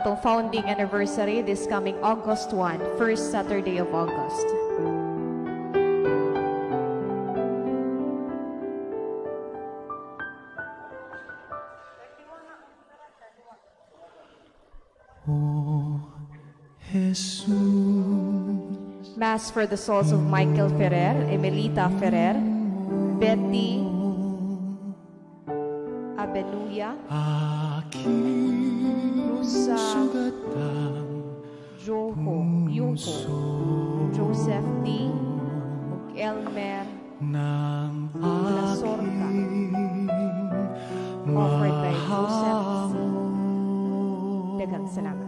itong founding anniversary this coming August 1, first Saturday of August. Oh, Jesus, Mass for the souls of Michael Ferrer, Emelita Ferrer, Betty Yungko, Joseph D. ug Elmer aking offered by Joseph C. Daghang salamat.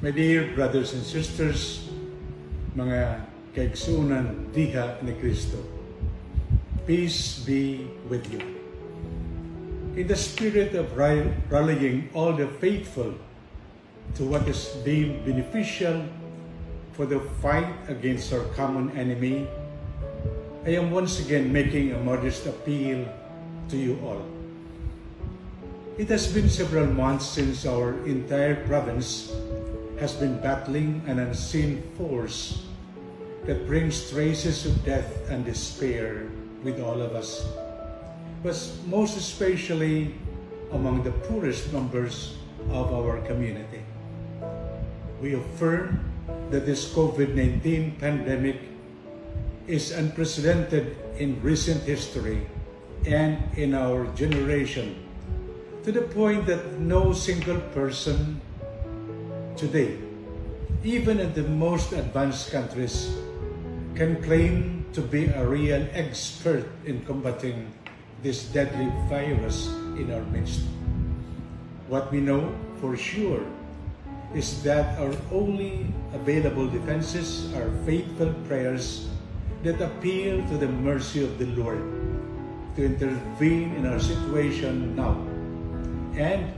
My dear brothers and sisters, mga kaigsunan diha ni Kristo, peace be with you. In the spirit of rallying all the faithful to what is deemed beneficial for the fight against our common enemy, I am once again making a modest appeal to you all. It has been several months since our entire province has been battling an unseen force that brings traces of death and despair with all of us, but most especially among the poorest members of our community. We affirm that this COVID 19 pandemic is unprecedented in recent history and in our generation to the point that no single person today, even in the most advanced countries, can claim to be a real expert in combating this deadly virus in our midst. What we know for sure is that our only available defenses are faithful prayers that appeal to the mercy of the Lord to intervene in our situation now and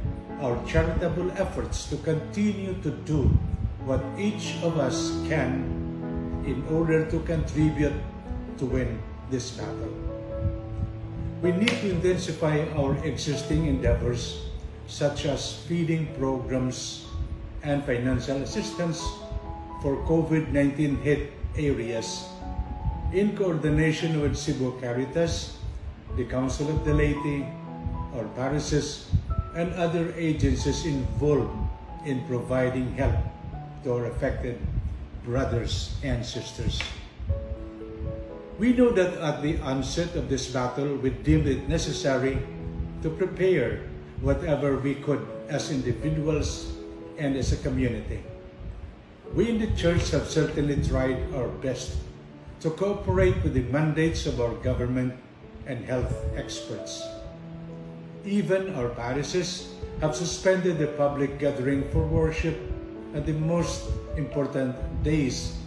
our charitable efforts to continue to do what each of us can in order to contribute to win this battle. We need to intensify our existing endeavors such as feeding programs and financial assistance for COVID-19 hit areas in coordination with Cebu Caritas, the Council of the Laity, our parishes, and other agencies involved in providing help to our affected brothers and sisters. We know that at the onset of this battle, we deemed it necessary to prepare whatever we could as individuals and as a community. We in the church have certainly tried our best to cooperate with the mandates of our government and health experts. Even our parishes have suspended the public gathering for worship at the most important days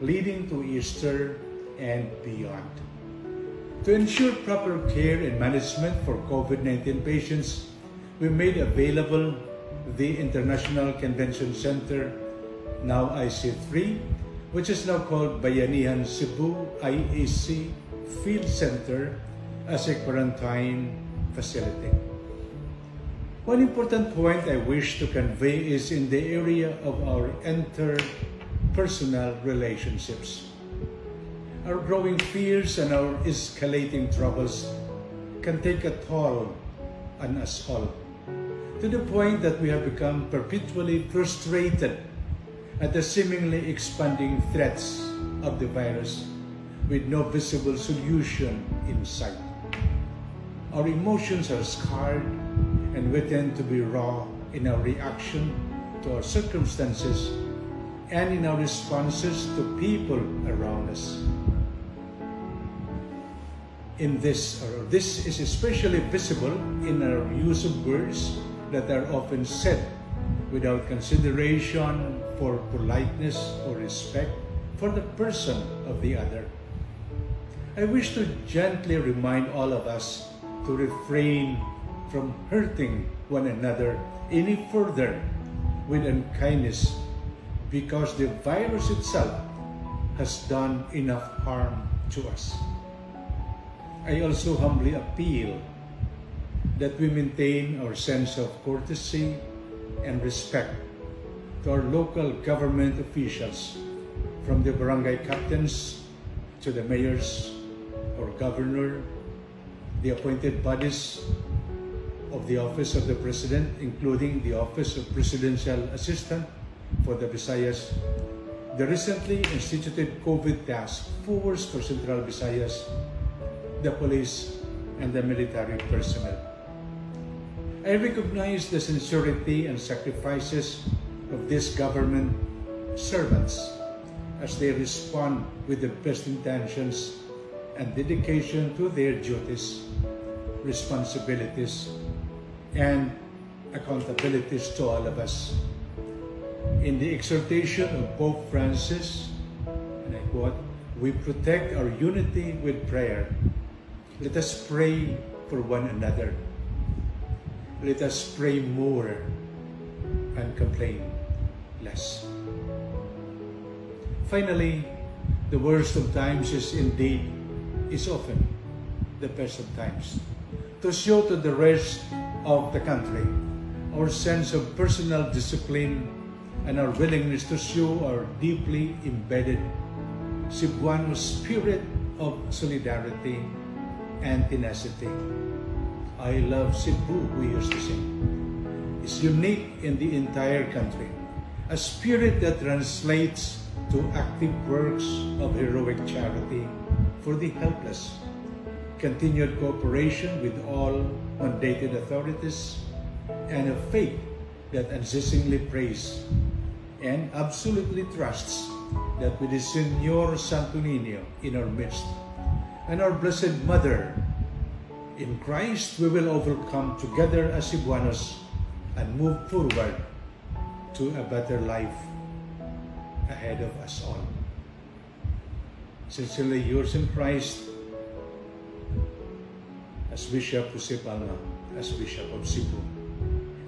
leading to Easter and beyond. To ensure proper care and management for COVID-19 patients, we made available the International Convention Center, now IC3, which is now called Bayanihan Cebu IAC Field Center as a quarantine facility. One important point I wish to convey is in the area of our interpersonal relationships. Our growing fears and our escalating troubles can take a toll on us all, to the point that we have become perpetually frustrated at the seemingly expanding threats of the virus with no visible solution in sight. Our emotions are scarred and we tend to be raw in our reaction to our circumstances and in our responses to people around us. In this, or this is especially visible in our use of words that are often said without consideration for politeness or respect for the person of the other. I wish to gently remind all of us to refrain from hurting one another any further with unkindness because the virus itself has done enough harm to us. I also humbly appeal that we maintain our sense of courtesy and respect to our local government officials, from the barangay captains to the mayors or governor, the appointed bodies of the Office of the President, including the Office of Presidential Assistant for the Visayas, the recently instituted COVID Task Force for Central Visayas, the police, and the military personnel. I recognize the sincerity and sacrifices of these government servants as they respond with the best intentions and dedication to their duties, responsibilities, and accountabilities to all of us. In the exhortation of Pope Francis, and I quote, we protect our unity with prayer. Let us pray for one another. Let us pray more and complain less. Finally, the worst of times is indeed, is often the best of times. To show to the rest of the country, our sense of personal discipline, and our willingness to show our deeply embedded Cebuano spirit of solidarity and tenacity. I love Cebu, we used to sing. It's unique in the entire country. A spirit that translates to active works of heroic charity for the helpless continued cooperation with all mandated authorities, and a faith that unceasingly prays and absolutely trusts that with the Señor Santo Niño in our midst and our Blessed Mother, in Christ we will overcome together as Cebuanos and move forward to a better life ahead of us all. Sincerely yours in Christ, as Bishop Jose Palma, as Bishop of Cebu.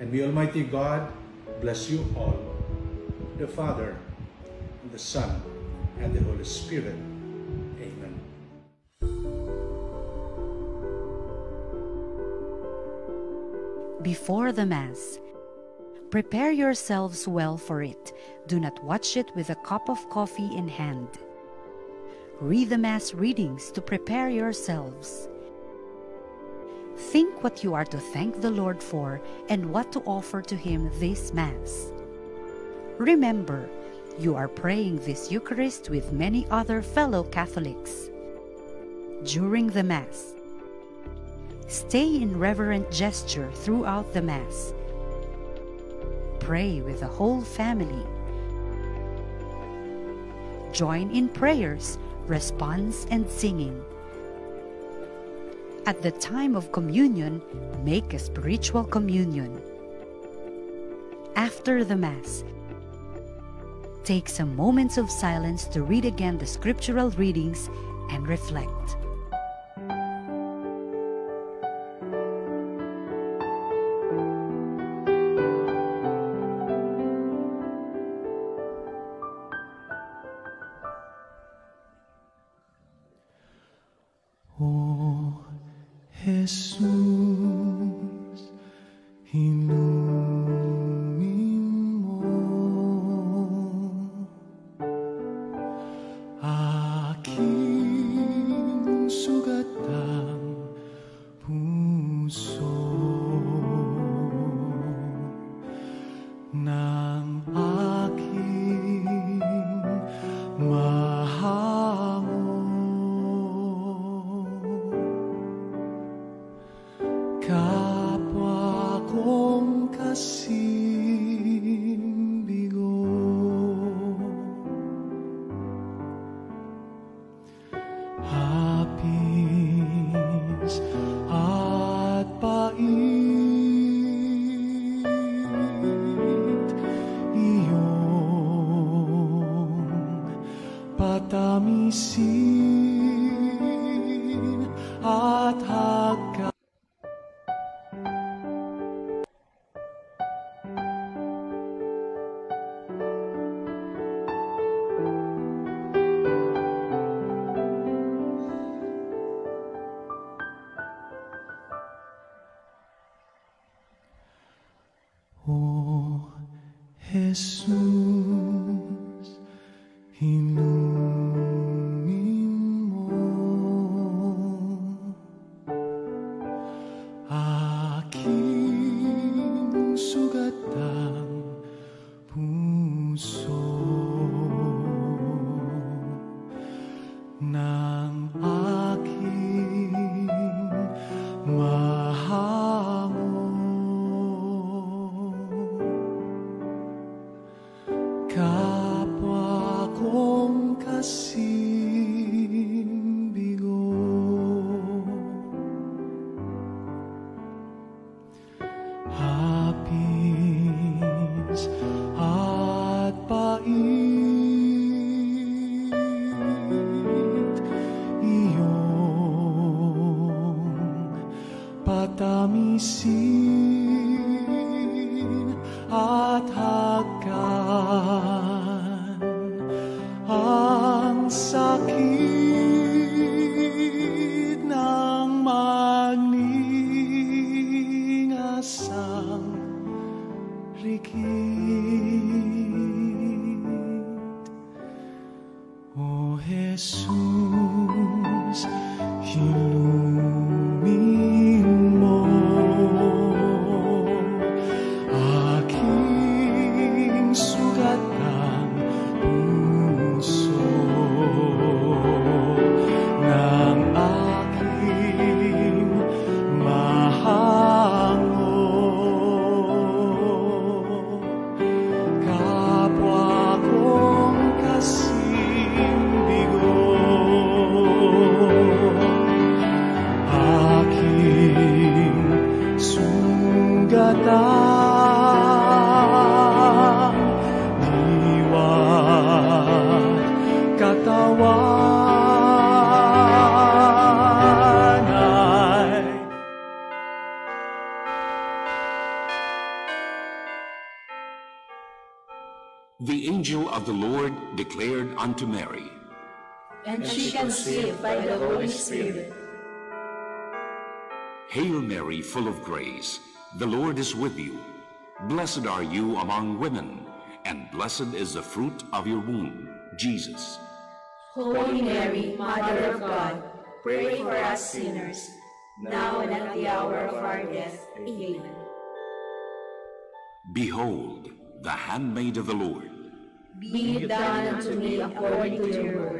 And may Almighty God bless you all, the Father, and the Son, and the Holy Spirit. Amen. Before the Mass, prepare yourselves well for it. Do not watch it with a cup of coffee in hand. Read the Mass readings to prepare yourselves. Think what you are to thank the Lord for and what to offer to Him this Mass. Remember, you are praying this Eucharist with many other fellow Catholics. During the Mass, stay in reverent gesture throughout the Mass. Pray with the whole family. Join in prayers, response, and singing. At the time of communion, make a spiritual communion. After the Mass, take some moments of silence to read again the scriptural readings and reflect. feet. Oh, Jesus. Conceived by the Holy Spirit. Hail Mary, full of grace, the Lord is with you. Blessed are you among women, and blessed is the fruit of your womb, Jesus. Holy Mary, Mother of God, pray for us sinners, now and at the hour of our death. Amen. Behold, the handmaid of the Lord. Be it done unto me according to your word.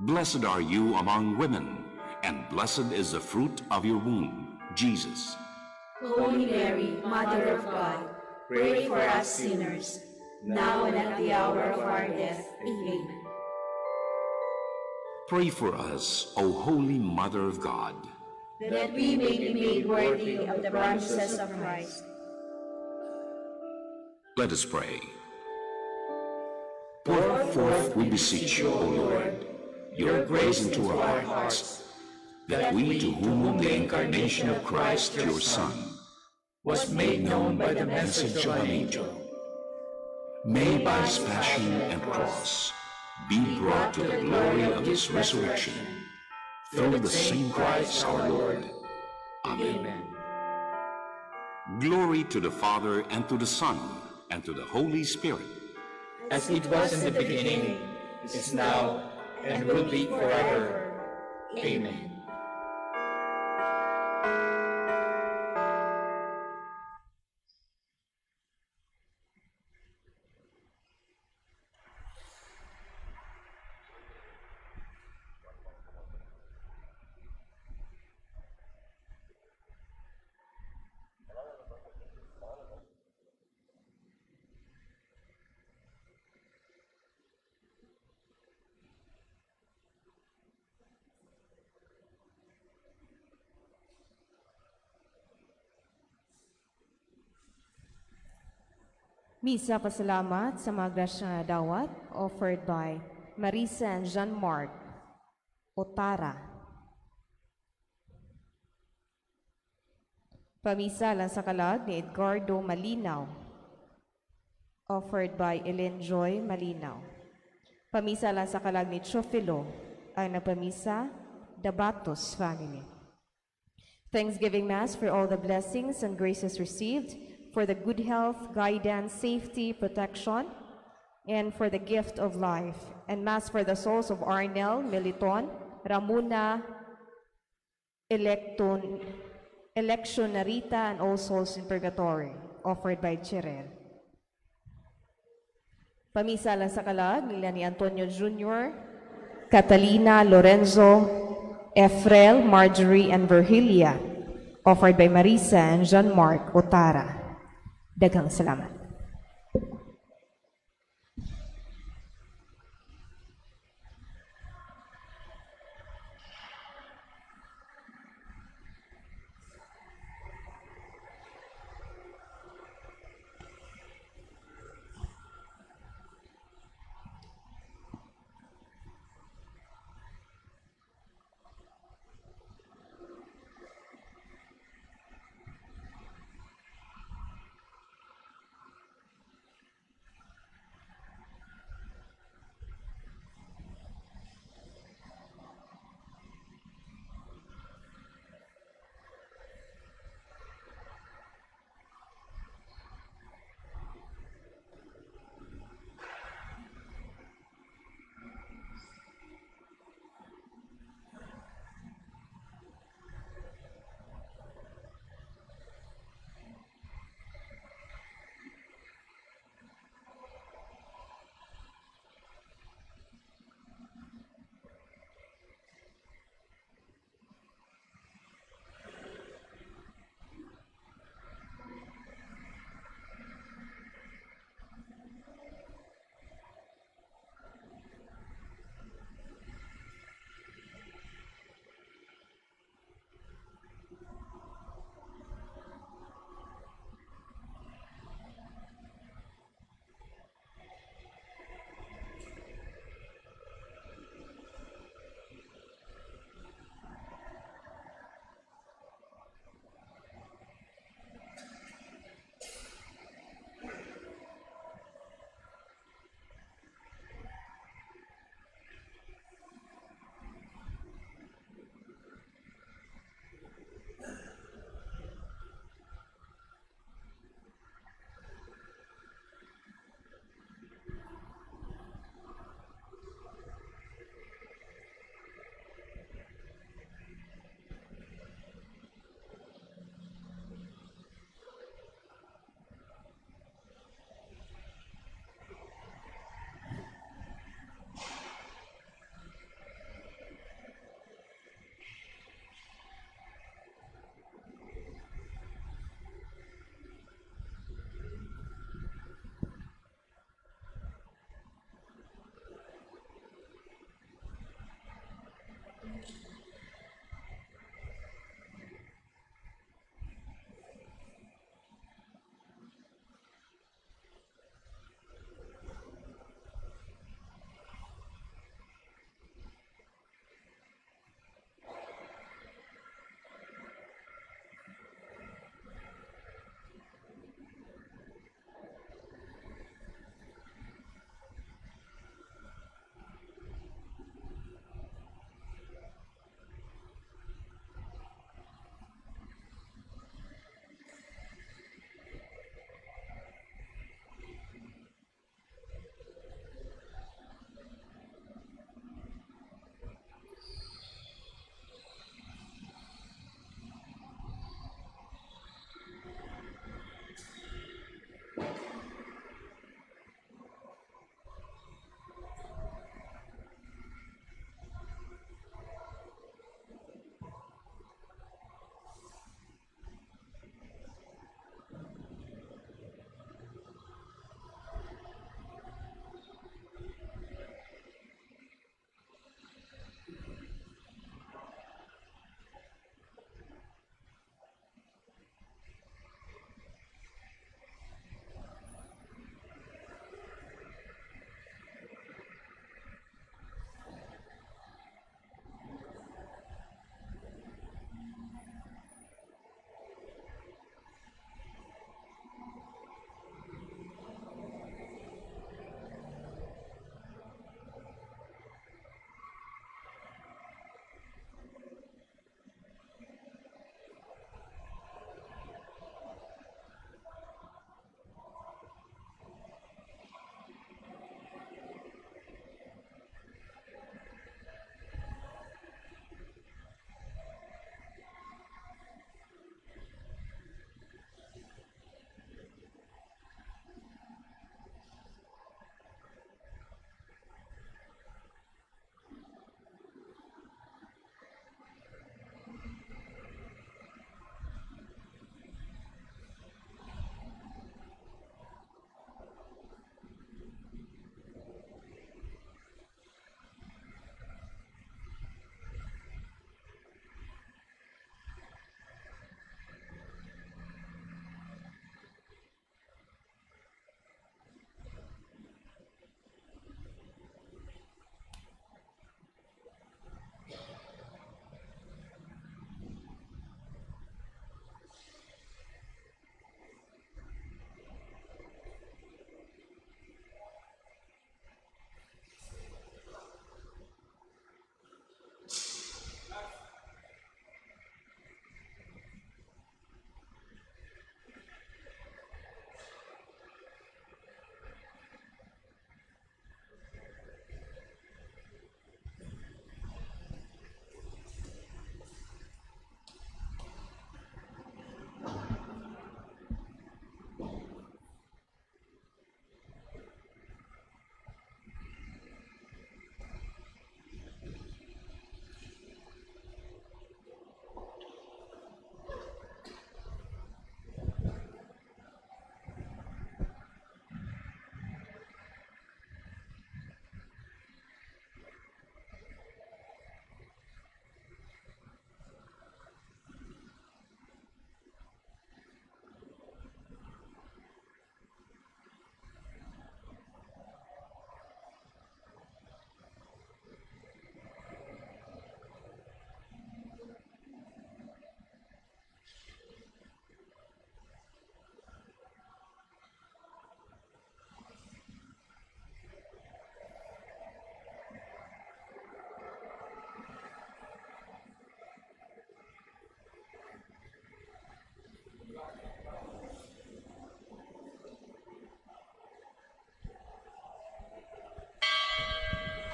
Blessed are you among women, and blessed is the fruit of your womb, Jesus. Holy Mary, Mother of God, pray for us sinners, now and at the hour of our death. Amen. Pray for us, O Holy Mother of God. That we may be made worthy of the promises of Christ. Let us pray. Pour forth, we beseech you, O Lord, your grace into our hearts, that we to whom the incarnation of Christ, your Son, was made known by the message of an angel, may by his passion and cross be brought to the glory of his resurrection, through the same Christ our Lord. Amen. Glory to the Father, and to the Son, and to the Holy Spirit, as it was in the beginning, is now, and will be forever. Amen. Misa pasalamat sa mga grasya nga dawat offered by Marisa and Jean-Marc Otara. Pamisa lang sa kalag ni Edgardo Malinaw offered by Ellen Joy Malinaw. Pamisa lang sa kalag ni Chofilo ang nagpamisa the family. Thanksgiving Mass for all the blessings and graces received for the good health, guidance, safety, protection, and for the gift of life. And Mass for the souls of Arnel, Militon, Ramuna, Electon, Electionarita, and all souls in purgatory, offered by Chirel. Pamisa lang sa kalag nila ni Antonio Jr., Catalina, Lorenzo, Efrel, Marjorie, and Virgilia, offered by Marisa and Jean-Marc Otara. Daghang salamat.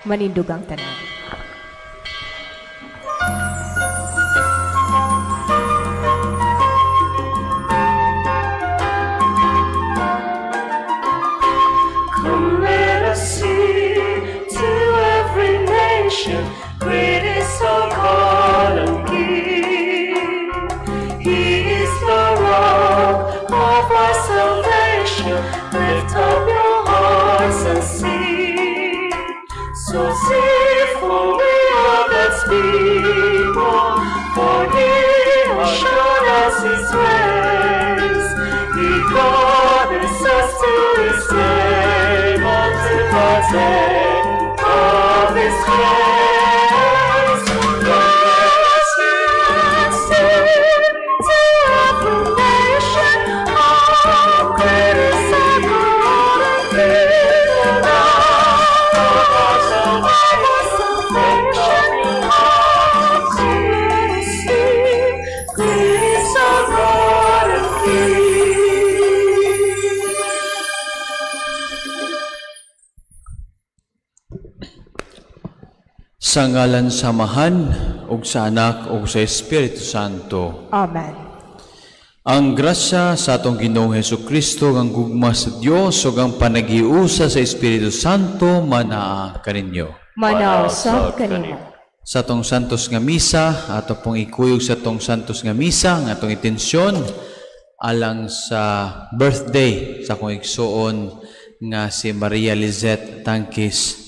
Manindugang tanan. Of Sa ngalan samahan, ug sa anak, ug sa Espiritu Santo. Amen. Ang grasya sa atong Ginoong Heso Kristo, ang gugma sa Dios ug ang panagiusa sa Espiritu Santo manaa kaninyo. Manaw sa kanimo. Sa atong santos nga misa, ato pong ikuyog sa atong santos nga misa, nga atong intensyon, alang sa birthday sa akong igsuon nga si Maria Lizette Tangkis.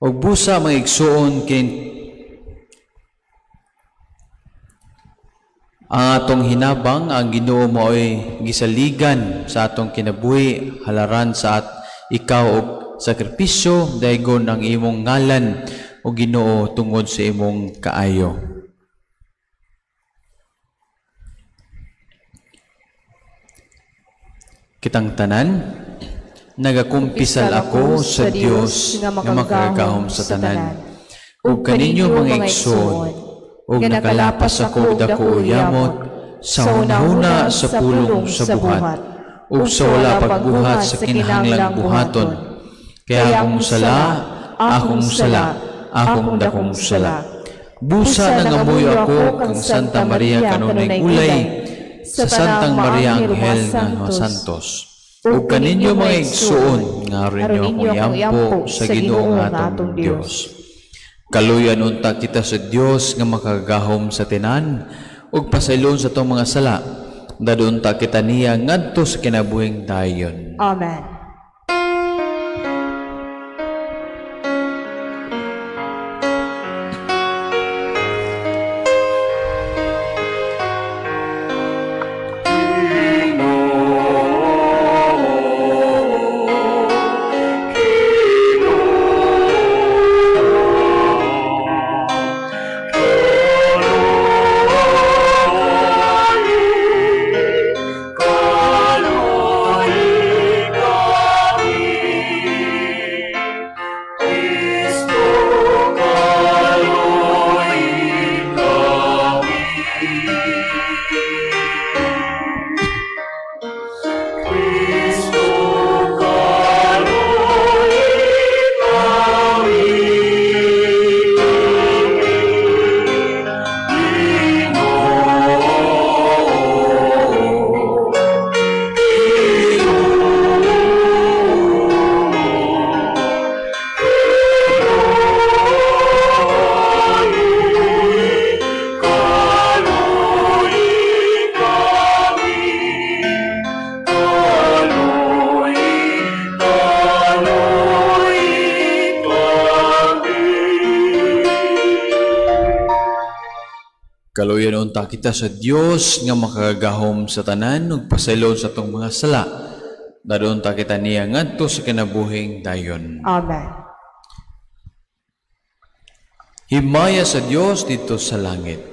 Og busa mga igsuon kin ang atong hinabang ang Ginoo mo ay gisaligan sa atong kinabuhi halaran sa at ikaw og sakripisyo daygon ang imong ngalan o Ginoo tungod sa imong kaayo. Kitang tanan, nagakumpisal ako sa Dios nga makagahom sa tanan. Ug kaninyo mga igsoon, ug nakalapas ako dako yamot sa una sa pulong sa buhat, ug sa wala pagbuhat sa kinahanglang buhaton. Kaya akong sala, akong sala, akong dakong sala. Busa na ngamoy ako kang Santa Maria kanunay ulay, sa Santang Maria Anghel mga santos. Ug kaninyo mga igsuon, nga rin niyo akong yampo sa Ginoo nga atong Dios. Kaluyan unta kita sa Dios nga makagahom sa tinan ug pasaylon sa tong mga sala. Dadunta kita niya ngadto sa kinabuhing dayon. Amen. Kita sa Dios nga makagahom sa tanan ug pasaylon sa tong mga sala. Dadunta kita niya ngadto sa kinabuhing dayon. Amen. Himaya sa Dios dito sa langit.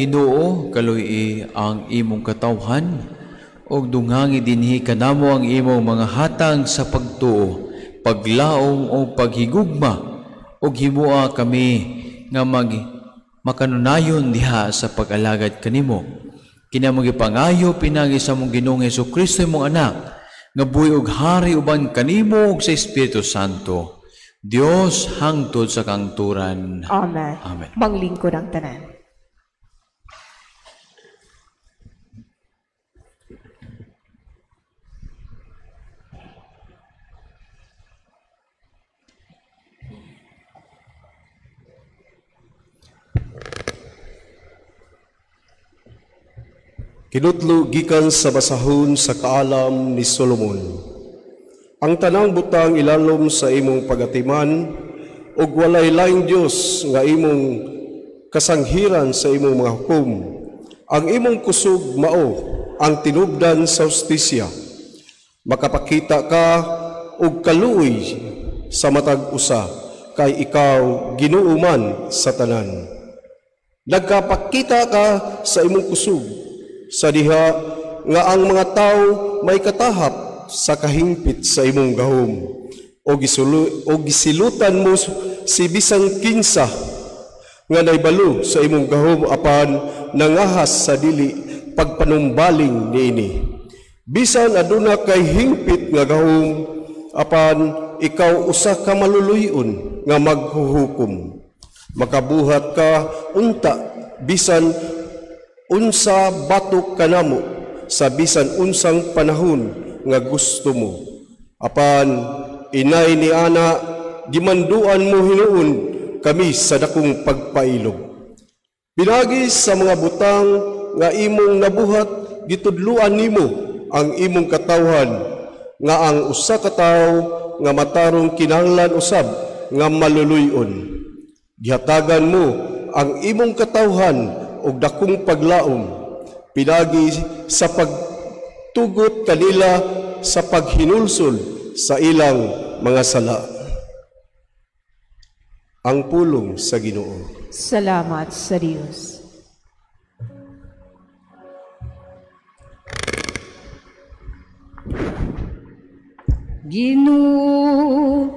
Ginoo, kaloy ang imong katawhan, o dungangi dinhi kanamo ang imong mga hatang sa pagtuo, paglaom o paghigugma, o himua kami nga mag makanunayon diha sa pag-alagad kanimo. Kinamong ipangayo pinagi sa mong Ginoong Hesus Kristo imong anak, nga buhi og hari uban kanimo ug sa Espiritu Santo. Dios hangtod sa kangturan. Amen. Amen. Manglingkod ang tanan. Kinutlo gikan sa basahon sa kaalam ni Solomon. Ang tanang butang ilalom sa imong pagatiman ug walay laing Dios nga imong kasanghiran sa imong mga hukom. Ang imong kusog mao ang tinubdan sa ustisya. Makapakita ka og kaluoy sa matag usa kay ikaw Ginoo man sa tanan. Nagkapakita ka sa imong kusog sa diha nga ang mga tao may katahap sa kahimpit sa imong gahom. O gisulu o gisilutan mo si bisang kinsa nga naibalo sa imong gahom apan nangahas sa dili pagpanumbaling niini. Bisan aduna kay hingpit nga gahom apan ikaw usa ka maluluyon nga maghuhukom. Makabuhat ka unta bisan unsa batok kanamo sa bisan unsang panahon nga gusto mo? Apan inay ni ana gimanduan mo hinuon kami sa dakong pagpailog. Pinagi sa mga butang nga imong nabuhat gitudluan nimo ang imong katawhan nga ang usa ka tawo nga matarong kinahanglan usab nga maluluyon. Gihatagan mo ang imong katawhan og dakong paglaom pinagi sa pagtugot kanila sa paghinulsol sa ilang mga sala. Ang pulong sa Ginoo. Salamat sa Diyos. Ginoo,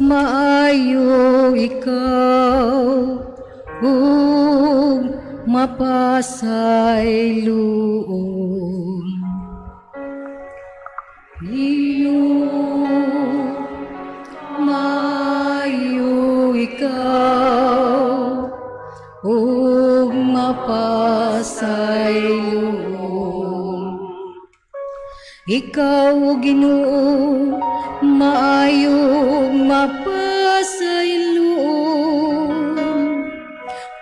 maayo ikaw, ug mapasay luom. Ginoo, maayo ikaw, ug mapasay luom. Ikaw, Ginoo, maayo mapasayloon.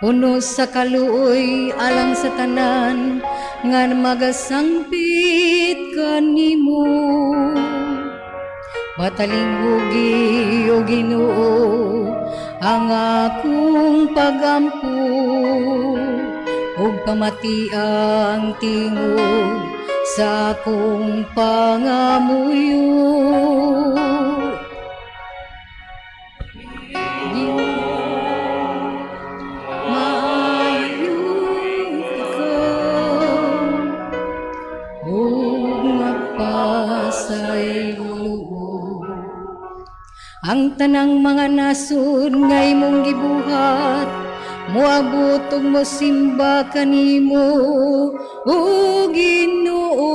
Puno sa kaluoy alang sa tanan nga magasangpit kanimo. Matalinghugi o Ginoo ang akong pagampo ug pamati ang tingog sa akong pangamuyo. Ang tanang mga nasud ngay mong gibuhat, moabot ug mosimba kanimo, o Ginoo.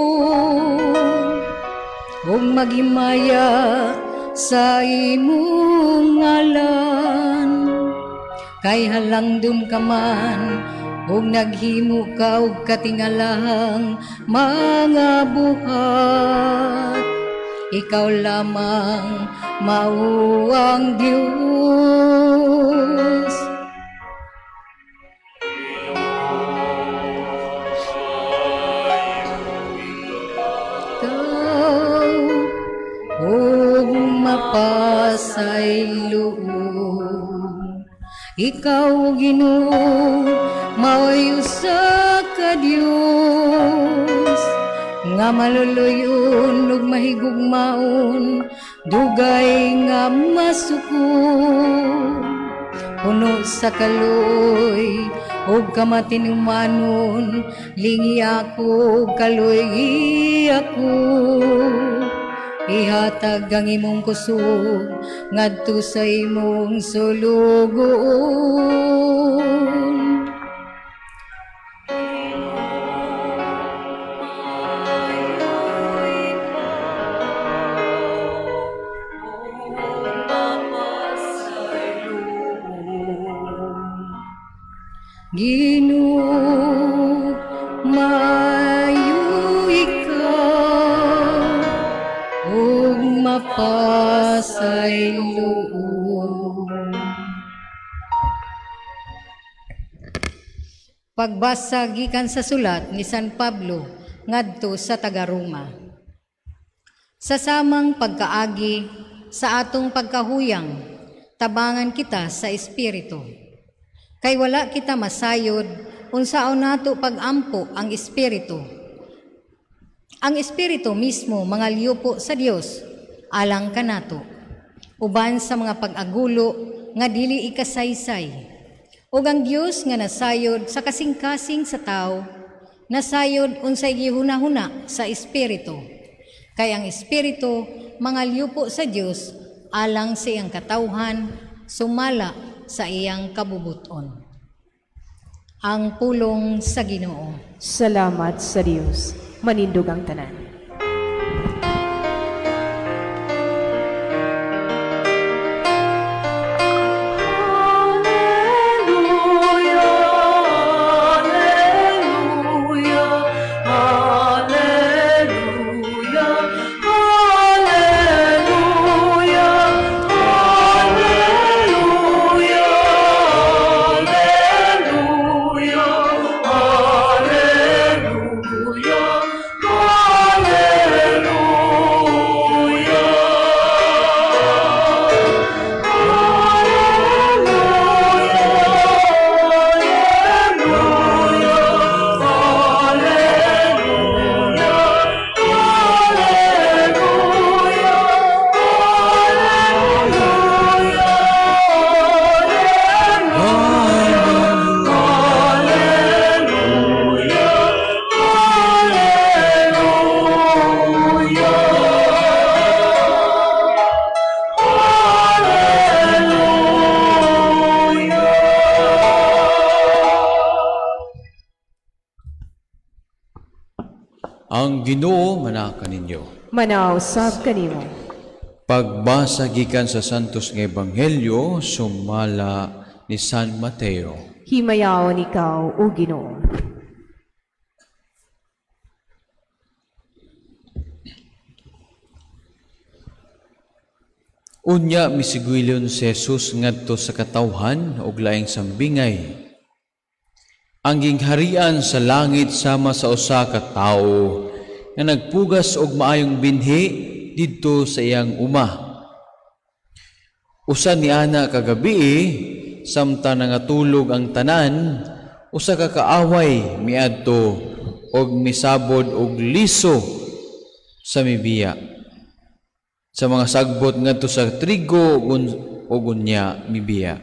Ug magimaya sa imong ngalan, kay halangdom ka man, ug naghimo ka og katingalahang mga buhat. Ikaw lamang mao ang Diyos. Ikaw, ug mapasay loob. Ikaw, Ginoo, mao'y usa ka Dios nga maluluyon ug mahigugmaon dugay nga masukon puno sa kaloy ug kamatinumanon lingi ako kaloy ako. Ihatag ang imong kusog ngadto sa imong sulugon Pagbasa gikan sa sulat ni San Pablo ngadto sa taga-Roma. Sa samang pagkaagi sa atong pagkahuyang, tabangan kita sa espiritu. Kay wala kita masayod unsaon nato pagampo ang espiritu. Ang espiritu mismo mga liyupo sa Dios alang kanato. Uban sa mga pag-agulo nga dili ikasaysay. Ug ang Dios nga nasayod sa kasing-kasing sa tao, nasayod unsay gihunahuna sa espiritu. Kay ang espiritu mga liyupo sa Dios alang sa iyang katawhan sumala sa iyang kabubuton. Ang pulong sa Ginoo. Salamat sa Diyos. Manindog ang tanan. Manaw sab kanimo. Pagbasa gikan sa Santos nga Ebanghelyo sumala ni San Mateo. Himayaon ikaw, o Ginoo. Unya misigwilyon si Jesus ngadto sa katawhan ug laing sambingay. Ang gingharian sa langit sama sa usa ka tawo nga nagpugas og maayong binhi didto sa iyang uma. Usa ni ana kagabi samtang nangatulog ang tanan, usa ka kaaway miadto og misabod og liso sa mibiya. Sa mga sagbot ngadto sa trigo o gunya mibiya.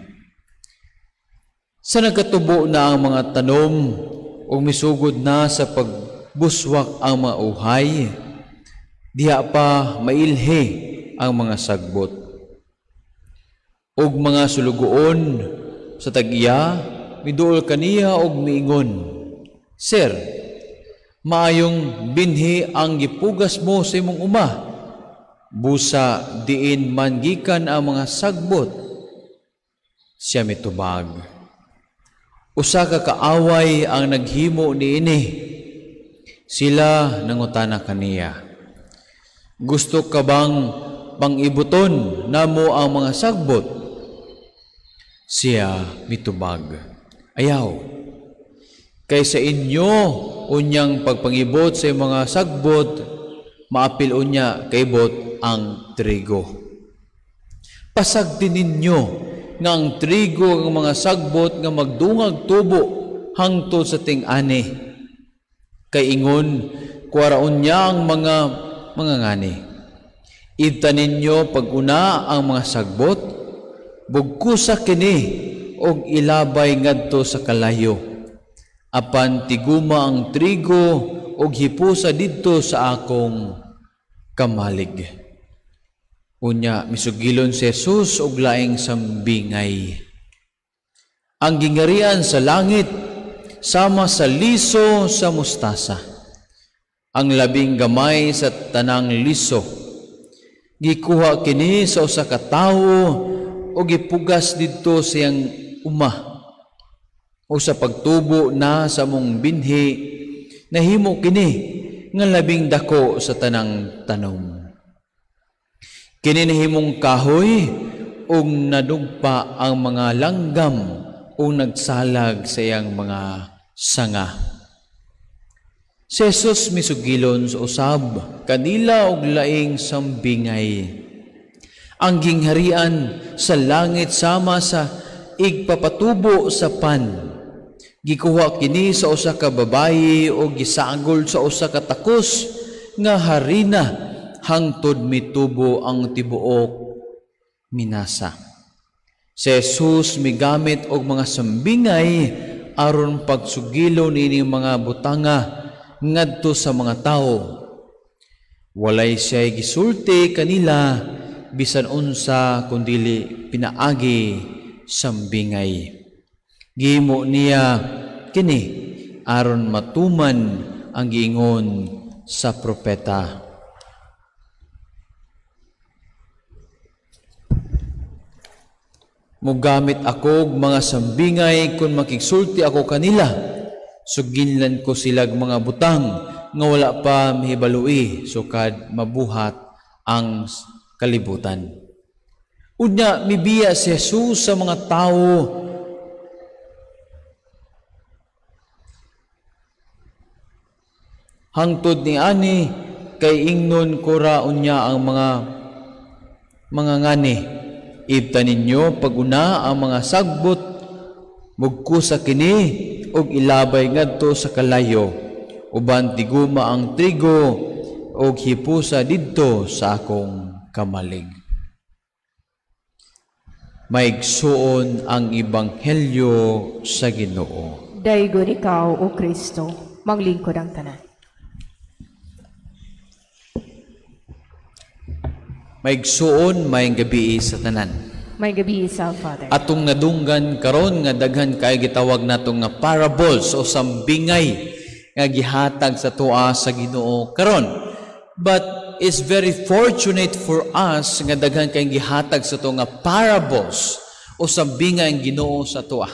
Sa nagkatubo na ang mga tanom o misugod na sa pagbuswak ang mga uhay, diha pa mailhe ang mga sagbot. Og mga sulugoon sa tag-iya, miduol kaniya og miingon, Sir, maayong binhi ang gipugas mo sa imong uma. Busa diin man gikan ang mga sagbot. Siya mitubag. Usa ka kaaway ang naghimo niini. Sila nangutana kaniya. Gusto ka bang pangibuton namo ang mga sagbot? Siya mitubag. Ayaw. Kay sa inyo unyang pagpangibot sa mga sagbot, maapil unya kay bot ang trigo. Pasagdi ninyo nga ang trigo ang mga sagbot nga magdungag tubo hangtod sa ting-ani. Kay ingon, kuwaraon niya ang mga mga ngani. Ibta ninyo pag-una ang mga sagbot, bugkusa kini og ilabay ngadto sa kalayo. Apan tiguma ang trigo og hipusa didto sa akong kamalig. Unya misugilon si Jesus og laing sambingay. Ang gingarian sa langit sama sa liso sa mustasa. Ang labing gamay sa tanang liso. Gikuha kini sa usa ka tawo o gipugas didto siyang uma. O sa pagtubo na sa mong binhi, nahimo kini nga labing dako sa tanang tanom. Kini nahimong kahoy ug nadugpa ang mga langgam o nagsalag sa iyang mga sanga. Si Jesus misugilon sa usab, kanila og laing sambingay. Ang gingharian sa langit sama sa igpapatubo sa pan. Gikuha kini sa usa ka babayi o gisagol sa usa ka takos nga harina hangtod mitubo ang tibuok minasa. Si Jesus migamit og mga sambingay aron pagsugilo nini mga butanga ngadto sa mga tao. Walay siya gisulti kanila bisan unsa kundili pinaagi sambingay. Gimo niya kini aron matuman ang giingon sa propeta. Mugamit ako mga sambingay kung makigsulti ako kanila. Suginlan ko silag mga butang nga wala pa mihibalui sukad mabuhat ang kalibutan. Unya mibiya si Jesus sa mga tao hangtod ni ani kay ingnon ko ra unya ang mga mga ngani ibta ninyo paguna ang mga sagbot mugko sa kini ug ilabay ngadto sa kalayo. Uban tiguma ang trigo ug hipusa didto sa akong kamalig. Maigsuon ang ebanghelyo sa Ginoo. Daigon ikaw, O Kristo, manglingkod ang tanan. Maigsuon may gabi sa tanan May gabi isa, Father. atong nadunggan karon nga daghan kay gitawag nato nga parables o sambingay nga gihatag sa tuwa sa Ginoo karon. But is very fortunate for us nga daghan kay gihatag sa to nga parables o sambingay ang Ginoo sa tuwa.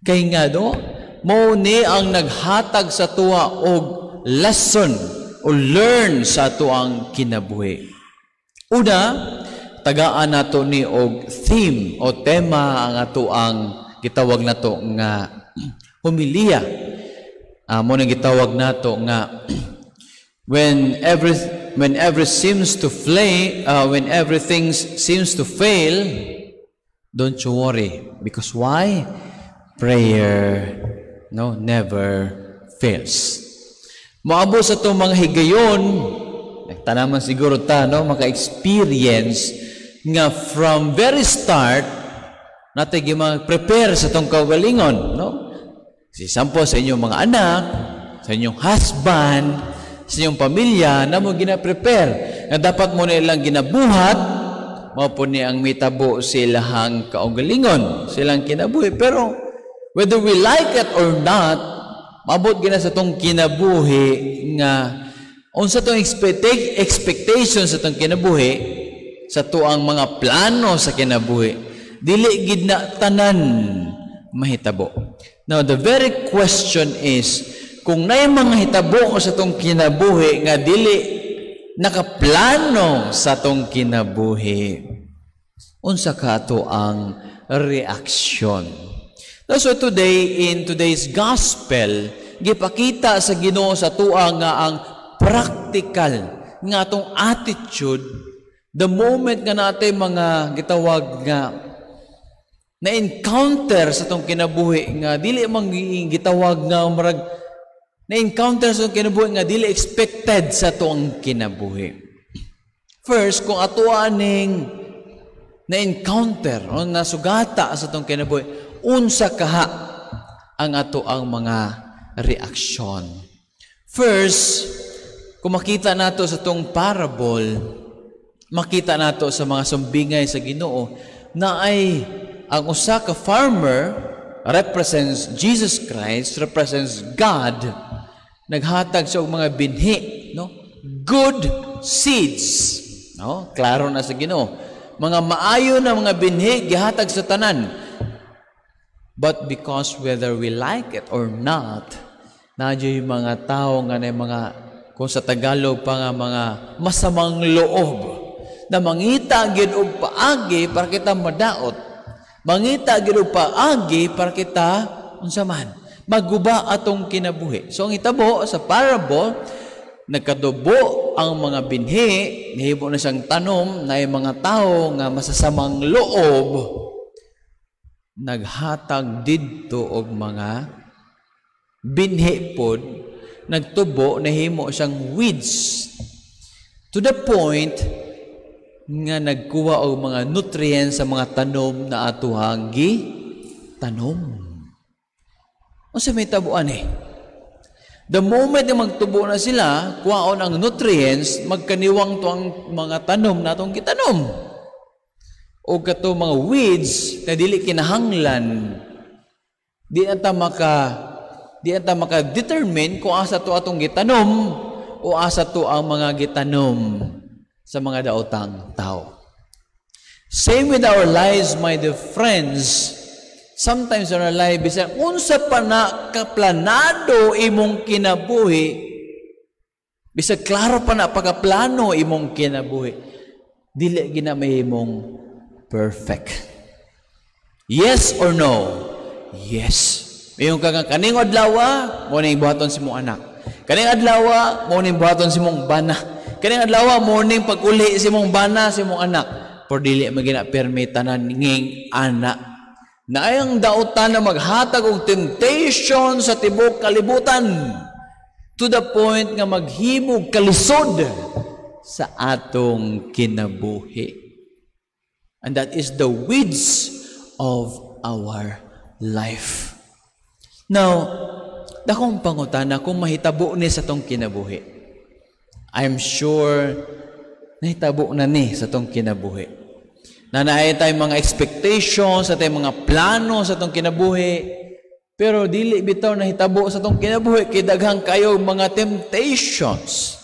Kay nga no mao ni ang naghatag sa tuwa og lesson o learn sa tuang kinabuhi Una, tagaan nato ni og theme o tema ang ato ang gitawag nato nga humiliya. Uh, mo nang gitawag nato nga when every when every seems to flay uh, when everything seems to fail don't you worry because why prayer no never fails Moabot sa itong mga higayon, nagtanaman siguro ta, no? maka-experience nga from very start, yung prepare sa itong kaugalingon. No? Si sampo sa inyong mga anak, sa inyong husband, sa inyong pamilya, na mo gina-prepare. Nga dapat mo nilang ginabuhat, mao ni ang mitabo silahang kaugalingon, silang kinabuhi. Pero, whether we like it or not, mabot gina sa tong kinabuhi nga unsa tong expecta- expectation sa tong kinabuhi sa tuang mga plano sa kinabuhi dili gid na tanan mahitabo. Now the very question is kung nay mga hitabo sa tong kinabuhi nga dili nakaplano sa tong kinabuhi unsa ka to ang reaksyon? So today, in today's gospel, gipakita sa Ginoo sa tuwa nga ang practical nga atong attitude the moment nga natin mga gitawag nga na encounter sa tong kinabuhi nga dili man gitawag nga marag na encounter sa tong kinabuhi nga dili expected sa tuang kinabuhi first kung ato aning na encounter o nasugata sa tong kinabuhi unsa kaha ang ato ang mga reaksyon. First, kung makita nato sa tong parable, makita nato sa mga sumbingay sa Ginoo na ay ang usa ka farmer represents Jesus Christ, represents God, naghatag sa mga binhi, no? Good seeds, no? Klaro na sa Ginoo. Mga maayo na mga binhi gihatag sa tanan But because whether we like it or not, nadyo mga tao nga na mga, kung sa Tagalog pa nga mga masamang loob, na mangita gid og paagi para kita madaot. Mangita gid og paagi para kita unsa man maguba atong kinabuhi. So ang hitabo sa parable nagkadubo ang mga binhi, nahimo na siyang tanom na yung mga tao nga masasamang loob naghatag didto og mga binhi pod nagtubo nahimo siyang weeds. To the point nga nagkuha og mga nutrients sa mga tanom na atuhang gi tanom unsa may tabuan eh. The moment na magtubo na sila, kuhaon ang nutrients, magkaniwang to ang mga tanom na itong kitanom o kato mga weeds na dili kinahanglan. Di ata maka di ata maka determine kung asa to atong gitanom o asa to ang mga gitanom sa mga daotang tao same with our lives my dear friends sometimes in our life bisan unsa pa na kaplanado imong kinabuhi bisag klaro pa na pagaplano imong kinabuhi dili gina may imong perfect. Yes or no? Yes. Mayong kang kaning adlaw mo ning buhaton si mong anak. Kaning adlaw mo ning buhaton si mong bana. Kaning adlaw mo ning paguli si mong bana si mong anak. Por dili magina permi tanan nging anak. Na ayang dautan na maghatag og temptation sa tibok kalibutan to the point nga maghimog kalisod sa atong kinabuhi. And that is the weeds of our life. Now, dakong pangutana kung mahitabo ni sa tong kinabuhi. I'm sure nahitabo na ni sa tong kinabuhi. Na naay tayong mga expectations, sa tayong mga plano sa tong kinabuhi, pero dili bitaw nahitabo sa tong kinabuhi kay daghang kayo mga temptations.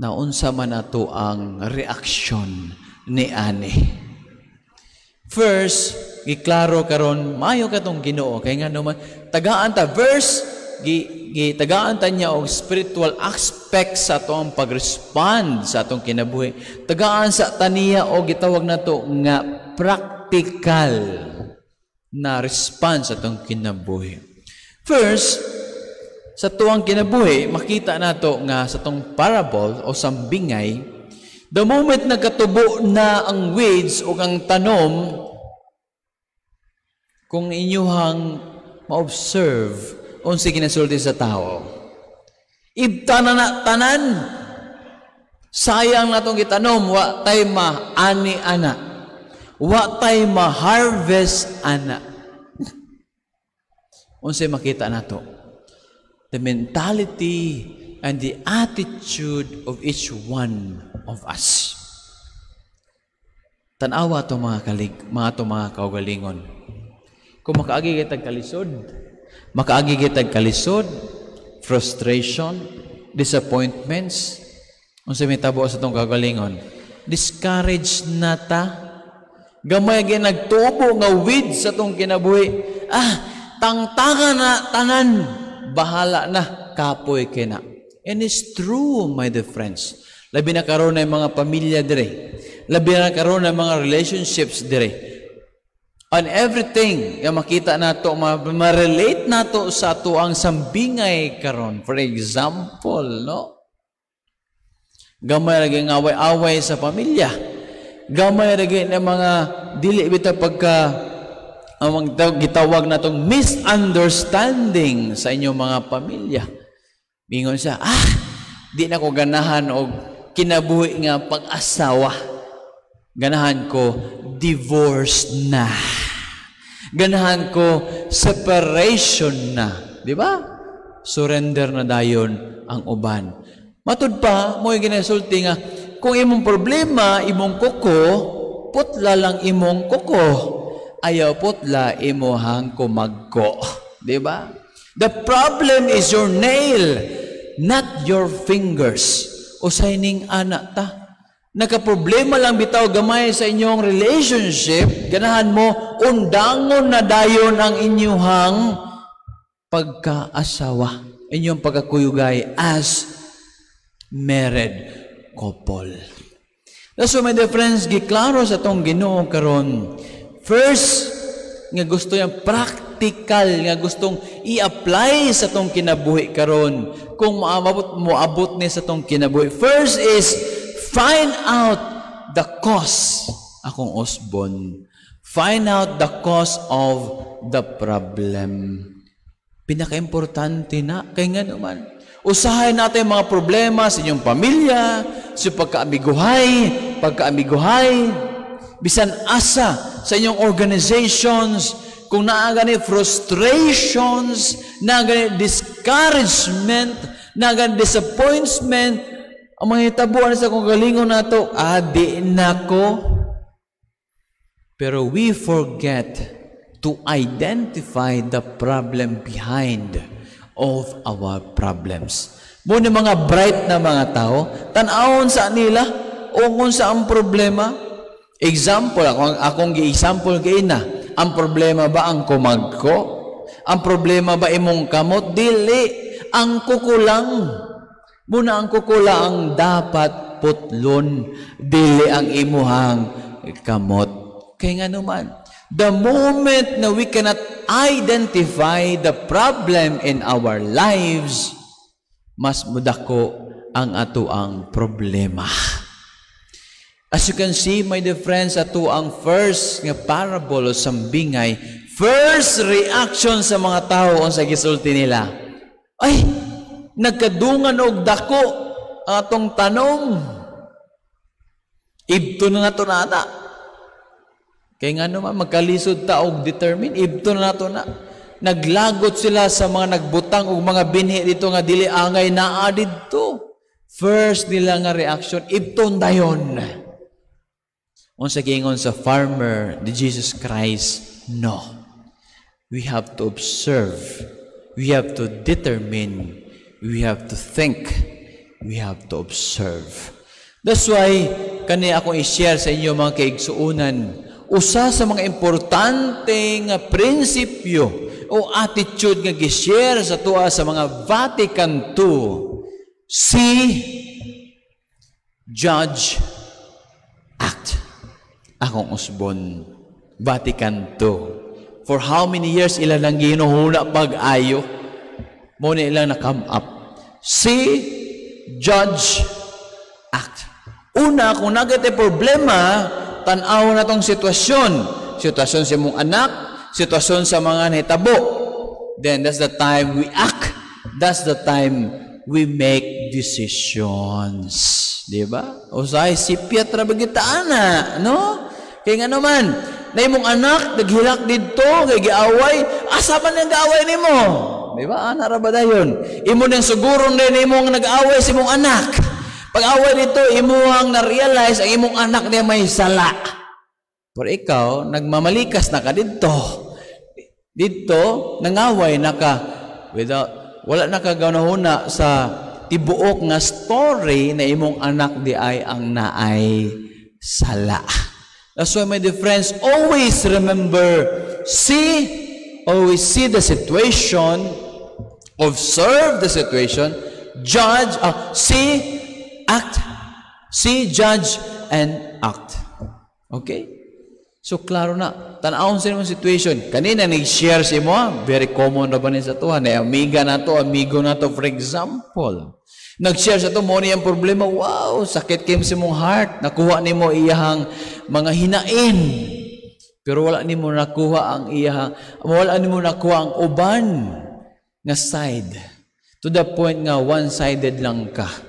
Na unsa man ato ang reaksyon ni ani. First, giklaro karon mayo katong Ginoo kay nga naman tagaan ta verse gi, gi tagaan ta niya og spiritual aspect sa atong pagrespond sa atong kinabuhi. Tagaan sa taniya og gitawag nato nga practical na response sa atong kinabuhi. First, sa tuwang kinabuhi, makita nato nga sa tong parable o sambingay, The moment nagkatubo na ang weeds o ang tanom, kung inyuhang ma-observe unsi ginasulti sa tao, Ibta na na tanan. Sayang na itong itanom, wa tay ma-ani ana. Wa tay ma-harvest ana. Unsay makita nato? The mentality and the attitude of each one of us. Tanawa to mga kalig, mga to mga kaugalingon. Kung makaagi kitag kalisod, makaagi kitag kalisod, frustration, disappointments, unsa may tabo sa tong kaugalingon, discouraged na ta, gamay gyud nagtubo nga weed sa tong kinabuhi. Ah, tangtanga na tanan, bahala na, kapoy kina. And it's true, my dear friends. Labi na karon ng mga pamilya dire. Labi na karon ng mga relationships dire. On everything, yung makita nato, ma- ma-relate nato sa ato ang sambingay karon. For example, no? Gamay lagi ng away-away sa pamilya. Gamay lagi ng mga dili bita pagka ang gitawag natong misunderstanding sa inyong mga pamilya. Mingon siya, ah, di na ko ganahan og kinabuhi nga pag-asawa. Ganahan ko divorce na. Ganahan ko separation na. Di ba? Surrender na dayon ang uban. Matud pa, mo yung ginasulti nga, kung imong problema, imong kuko, putla lang imong kuko. Ayaw putla, imuhang kumagko. Di ba? The problem is your nail, not your fingers. O ning anak ta. Nakaproblema lang bitaw gamay sa inyong relationship, ganahan mo, undangon na dayon ang inyuhang pagkaasawa, inyong pagkakuyugay as married couple. So, my dear friends, giklaro sa tong ginoo karon. First, nga gusto yung practical, nga gustong i-apply sa tong kinabuhi karon. Kung maabot mo abot ni sa tong kinabuhi. First is find out the cause. Akong osbon. Find out the cause of the problem. Pinaka-importante na, kay nga naman. Usahay natin mga problema sa inyong pamilya, sa pagkaamiguhay, pagkaamiguhay, bisan asa sa inyong organizations, kung naagani frustrations, naagani discouragement, naagani disappointment, ang mga itabuan sa kong galingon na to, adi nako. Pero we forget to identify the problem behind of our problems. Muna mga bright na mga tao, tanawon sa nila, o kung sa ang problema. Example, akong, akong gi-example kay na, ang problema ba ang kumagko? Ang problema ba imong kamot? Dili. Ang kukulang. Muna ang kukulang dapat putlon. Dili ang imuhang kamot. Kaya nga naman, the moment na we cannot identify the problem in our lives, mas mudako ang ato ang problema. As you can see, my dear friends, ato ang first nga parable o sambingay, first reaction sa mga tao ang sa gisulti nila. Ay, nagkadungan og dako atong tanong. Ibto na nato nata. Kaya nga naman, magkalisod ta og determine, ibto na nato na. Naglagot sila sa mga nagbutang og mga binhi dito nga dili angay naa didto. First nila nga reaction, ibton dayon. Unsa gingon sa farmer ni Jesus Christ, no. We have to observe. We have to determine. We have to think. We have to observe. That's why kani akong i-share sa inyo mga kaigsuunan usa sa mga importante nga prinsipyo o attitude nga gi-share sa tuwa sa mga Vatican II see judge act akong usbon Vatican II for how many years ilan lang ginuhuna pag-ayo mo na ilang na come up see judge act una kung nagate problema tanaw na tong sitwasyon. Sitwasyon sa mong anak, sitwasyon sa mga nahitabo. Then that's the time we act. That's the time we make decisions. Di ba? Usay, si Piatra bagitaana, no? Kaya nga naman, na imong anak, naghilak dito, kay giaway, asa man ang gaaway nimo? Di ba? Ana ra ba dayon? Imo nang siguro din imong nag-away sa imong anak. Pag-away dito, imo ang na-realize ang imong anak niya may sala. Pero ikaw, nagmamalikas na ka dito. Dito, nangaway na ka without, wala na ka gaunahuna sa tibuok nga story na imong anak di ay ang naay sala. That's why my dear friends, always remember, see, always see the situation, observe the situation, judge, uh, see, act. See, judge, and act. Okay? So, klaro na. Tanawon sa imong situation. Kanina, nag-share si mo, very common na ba ni sa tuwa, na amiga na to, amigo na to, for example. Nag-share sa to, mo ang problema, wow, sakit kayo sa mong heart. Nakuha ni mo iyahang mga hinain. Pero wala ni mo nakuha ang iyahang, wala ni mo nakuha ang uban nga side. To the point nga, one-sided lang ka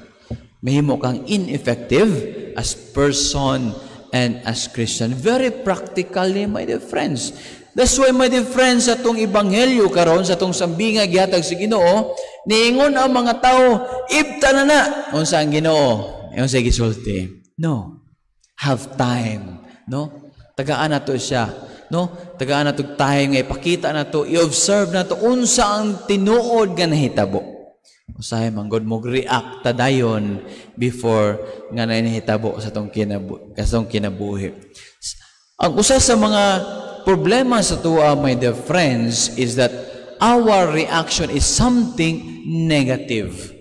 mahimo kang ineffective as person and as Christian. Very practically, my dear friends. That's why, my dear friends, sa itong ibanghelyo karon sa itong sambinga gihatag si Ginoo, niingon ang mga tao, ibta na na. Unsa ang Ginoo? Yung sa gisulti. No. Have time. No? Tagaan na to siya. No? Tagaan na to time nga ipakita na to, i-observe na to unsa ang tinuod nga nahitabo. Usahay man god mo react ta dayon before nga nahitabo sa tong kinabu sa tong kinabuhi. Ang usa sa mga problema sa tuwa my dear friends is that our reaction is something negative.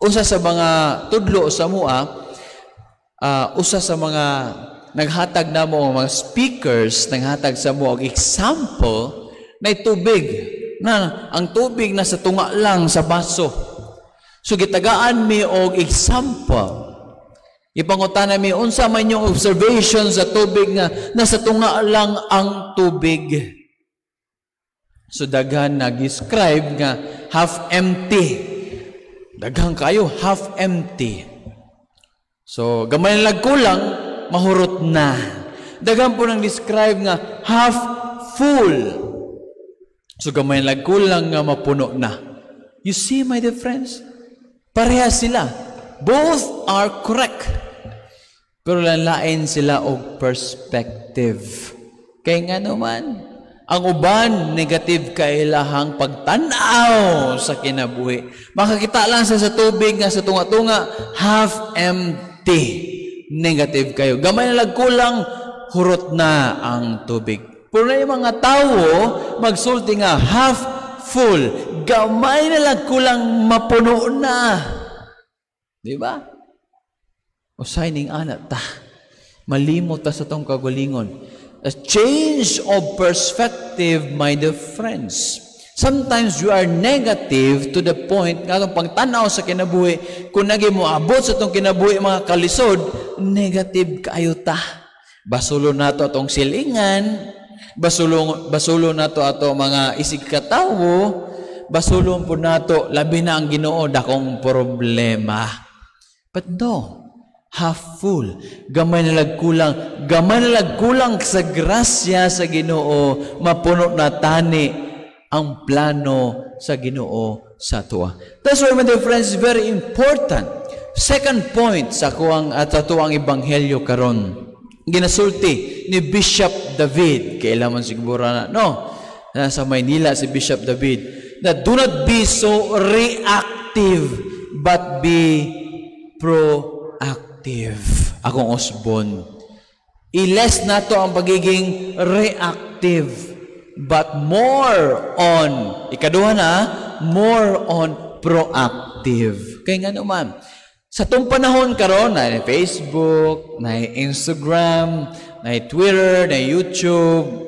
Usa sa mga tudlo sa mua uh, usa sa mga naghatag na mo mga speakers naghatag sa mo og example na tubig na ang tubig nasa tunga lang sa baso So gitagaan mi og example. Ipangutana mi unsa man yung observation sa tubig nga nasa tunga lang ang tubig. So daghan nag-describe nga half empty. Daghang kayo half empty. So gamay lang kulang mahurot na. Daghan po nang describe nga half full. So gamay lang kulang nga mapuno na. You see my dear friends? Pareha sila. Both are correct. Pero lanlain sila og perspective. Kay nga naman, ang uban negative kay lahang pagtanaw sa kinabuhi. Makakita lang sa sa tubig nga sa tunga-tunga half empty. Negative kayo. Gamay na kulang hurot na ang tubig. Pero na yung mga tao magsulti nga half full. Gamay na lang kulang mapuno na. Di ba? O signing anak ta. Malimot ta sa tong kagalingon. A change of perspective, my dear friends. Sometimes you are negative to the point nga itong pagtanaw sa kinabuhi, kung nagi mo abot sa itong kinabuhi mga kalisod, negative kayo ta. Basulo na to atong silingan, basulo, basulo na to ato mga isig katawo, basulong po nato labi na ang Ginoo dakong problema. But no, half full. Gamay na lagkulang, gamay na lagkulang sa grasya sa Ginoo, mapuno na tani ang plano sa Ginoo sa tuwa. That's why, my dear friends, very important. Second point sa kuang at sa tuwang ebanghelyo karon ginasulti ni Bishop David. Kailangan siguro na, no, nasa Maynila si Bishop David, that do not be so reactive, but be proactive. Akong Osbon. Iles na to ang pagiging reactive, but more on, ikaduha na, more on proactive. Kaya nga naman, sa tong panahon karon na Facebook, na Instagram, na Twitter, na YouTube,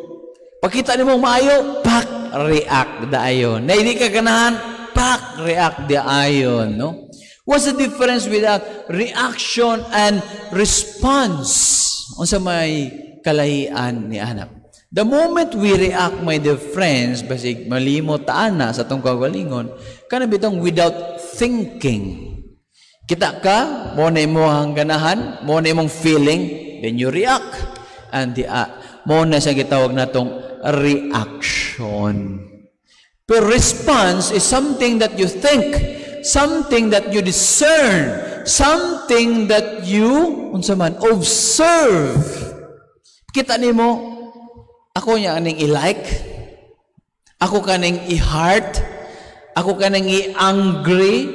pakita nimo maayo, pak react daayon. Na hindi ka ganahan, pak react daayon, no? What's the difference with that reaction and response? Unsa may kalahian ni anak? The moment we react, my dear friends, basig malimot ana sa tong kagalingon, kana bitong without thinking. Kita ka, mo na mo ang ganahan, mo na imong feeling, then you react. And the, uh, mo na siya gitawag natong reaction. Pero response is something that you think, something that you discern, something that you, unsa man, observe. Kita nimo, ako niya aning i-like, ako kaning i-heart, ako kaning i-angry,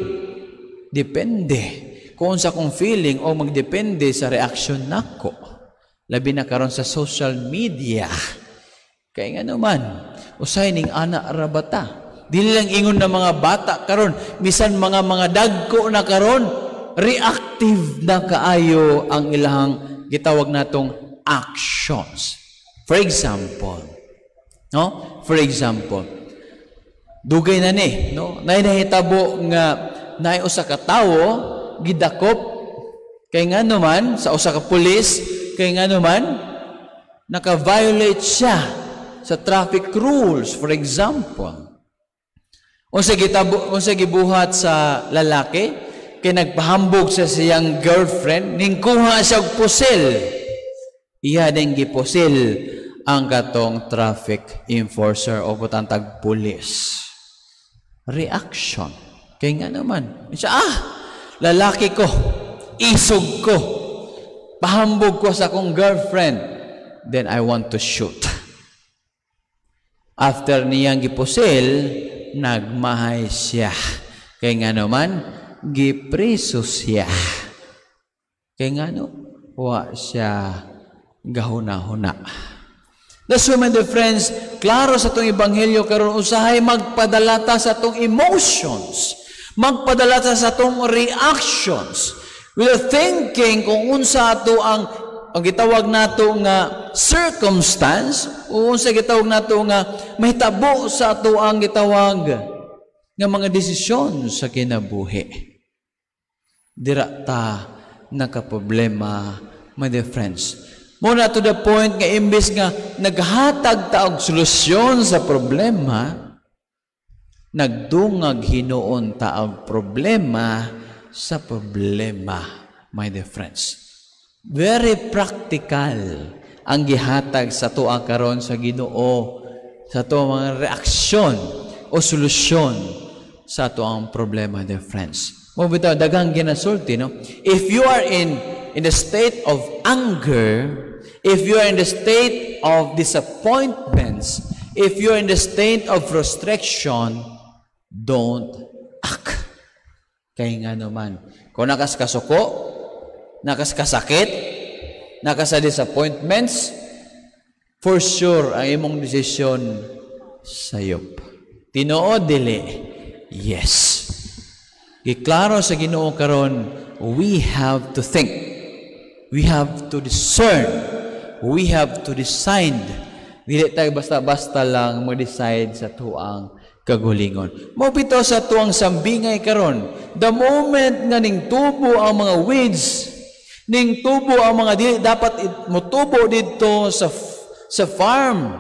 depende. Kung sa kong feeling o magdepende sa reaction nako. Labi na karon sa social media. Kaya nga naman, usay ning ana rabata. Dili lang ingon na mga bata karon, bisan mga mga dagko na karon, reactive na kaayo ang ilang gitawag natong actions. For example, no? For example, dugay na ni, no? Nay nahitabo nga nay usa ka tawo gidakop kay nga naman sa usa ka pulis kay nga naman naka-violate siya sa traffic rules for example unsa gitabo unsa gibuhat sa lalaki kay nagpahambog sa siyang girlfriend ning kuha siya og pusil iya ding gipusil ang katong traffic enforcer o butantag pulis. Reaction. Kay nga naman. Siya ah! Lalaki ko. Isog ko. Pahambog ko sa akong girlfriend. Then I want to shoot. After niyang gipusil nagmahay siya. Kay nga naman gipreso siya. Kay nga no wa siya gahuna-huna That's why, my dear friends, klaro sa itong ebanghelyo karon usahay magpadalata sa itong emotions, magpadalata sa itong reactions. We are thinking kung unsa ato ang ang gitawag nato nga circumstance o unsa gitawag nato nga mahitabo sa ato ang gitawag nga mga desisyon sa kinabuhi. Dira ta nakaproblema, my dear friends. Muna to the point nga imbis nga naghatag ta og solusyon sa problema, nagdungag hinuon ta og problema sa problema, my dear friends. Very practical ang gihatag sa tuwa karon sa Ginoo sa to mga reaksyon o solusyon sa to ang problema, dear friends. Mo bitaw daghang ginasulti no. If you are in in the state of anger, if you are in the state of disappointments, if you are in the state of frustration, don't act. Kaya nga naman, kung nakas kasuko, nakas kasakit, nakas sa disappointments, for sure, ang imong desisyon sayop. Tinoo dili, yes. Giklaro sa Ginoo karon, we have to think. We have to discern. We have to decide. Dili tayo basta-basta lang mo-decide sa tuang kagulingon. Bitaw sa tuang sambingay karon, the moment nga ning tubo ang mga weeds, ning tubo ang mga dili dapat motubo didto sa sa farm.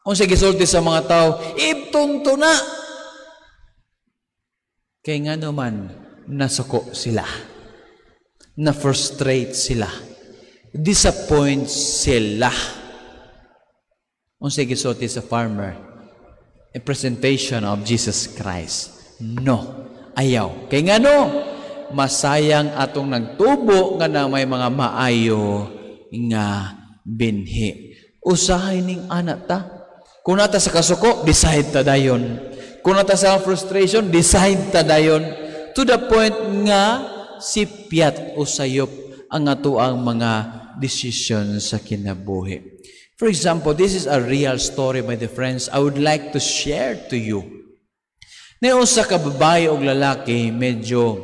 Unsa gisulti sa mga tao, ibtunto na. Kay nga naman, nasuko sila. Na-frustrate sila. Disappoint sila. Unsa gisulti sa farmer? A presentation of Jesus Christ. No. Ayaw. Kay nga no, masayang atong nagtubo nga na may mga maayo nga binhi. Usahay ning anak ta. Kung nata sa kasuko, decide ta dayon. Kung nata sa frustration, decide ta dayon. To the point nga sipyat o sayop ang ato ang mga decision sa kinabuhi. For example, this is a real story, my dear friends. I would like to share to you. Ngayon sa kababae o lalaki, medyo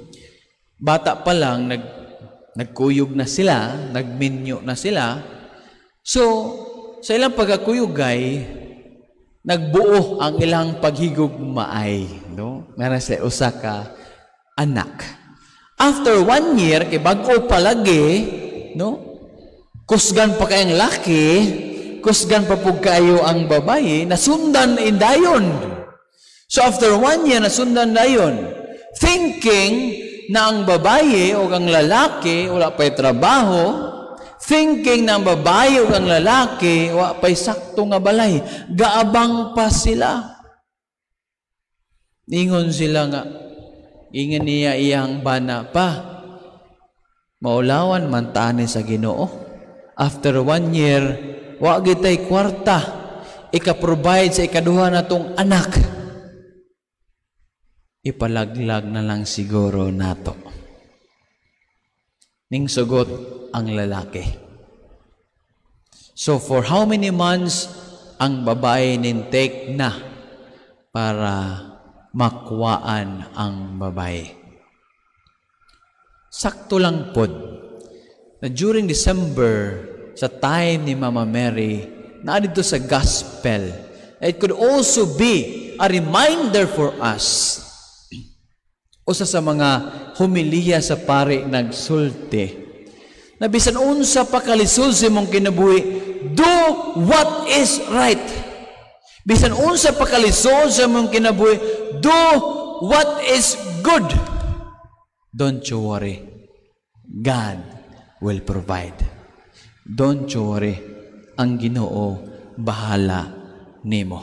bata pa lang, nag, nagkuyog na sila, nagminyo na sila. So, sa ilang pagkakuyugay, nagbuo ang ilang paghigugmaay. No? Meron sila usa ka anak. After one year, kay bago palagi, no? Kusgan pa kayang laki, kusgan pa po kayo ang babae, nasundan indayon. So after one year, nasundan dayon. Thinking na ang babae o ang lalaki wala pa'y trabaho, thinking na ang babae o ang lalaki wala pa'y sakto nga balay, gaabang pa sila. Ingon sila nga, ingon niya iyang bana pa, maulawan man tani sa ginoo. After one year, wa gitay kwarta, ika-provide sa ikaduha na tong anak. Ipalaglag na lang siguro nato. Ning sugot ang lalaki. So for how many months ang babae nintake na para makuwaan ang babae? Sakto lang pod. Na during December sa time ni Mama Mary na dito sa gospel it could also be a reminder for us usa sa mga humiliya sa pari nagsulti na bisan unsa pa kalisod sa imong kinabuhi do what is right. Bisan unsa pa kalisod sa imong kinabuhi do what is good don't you worry God will provide don't you worry ang Ginoo bahala nimo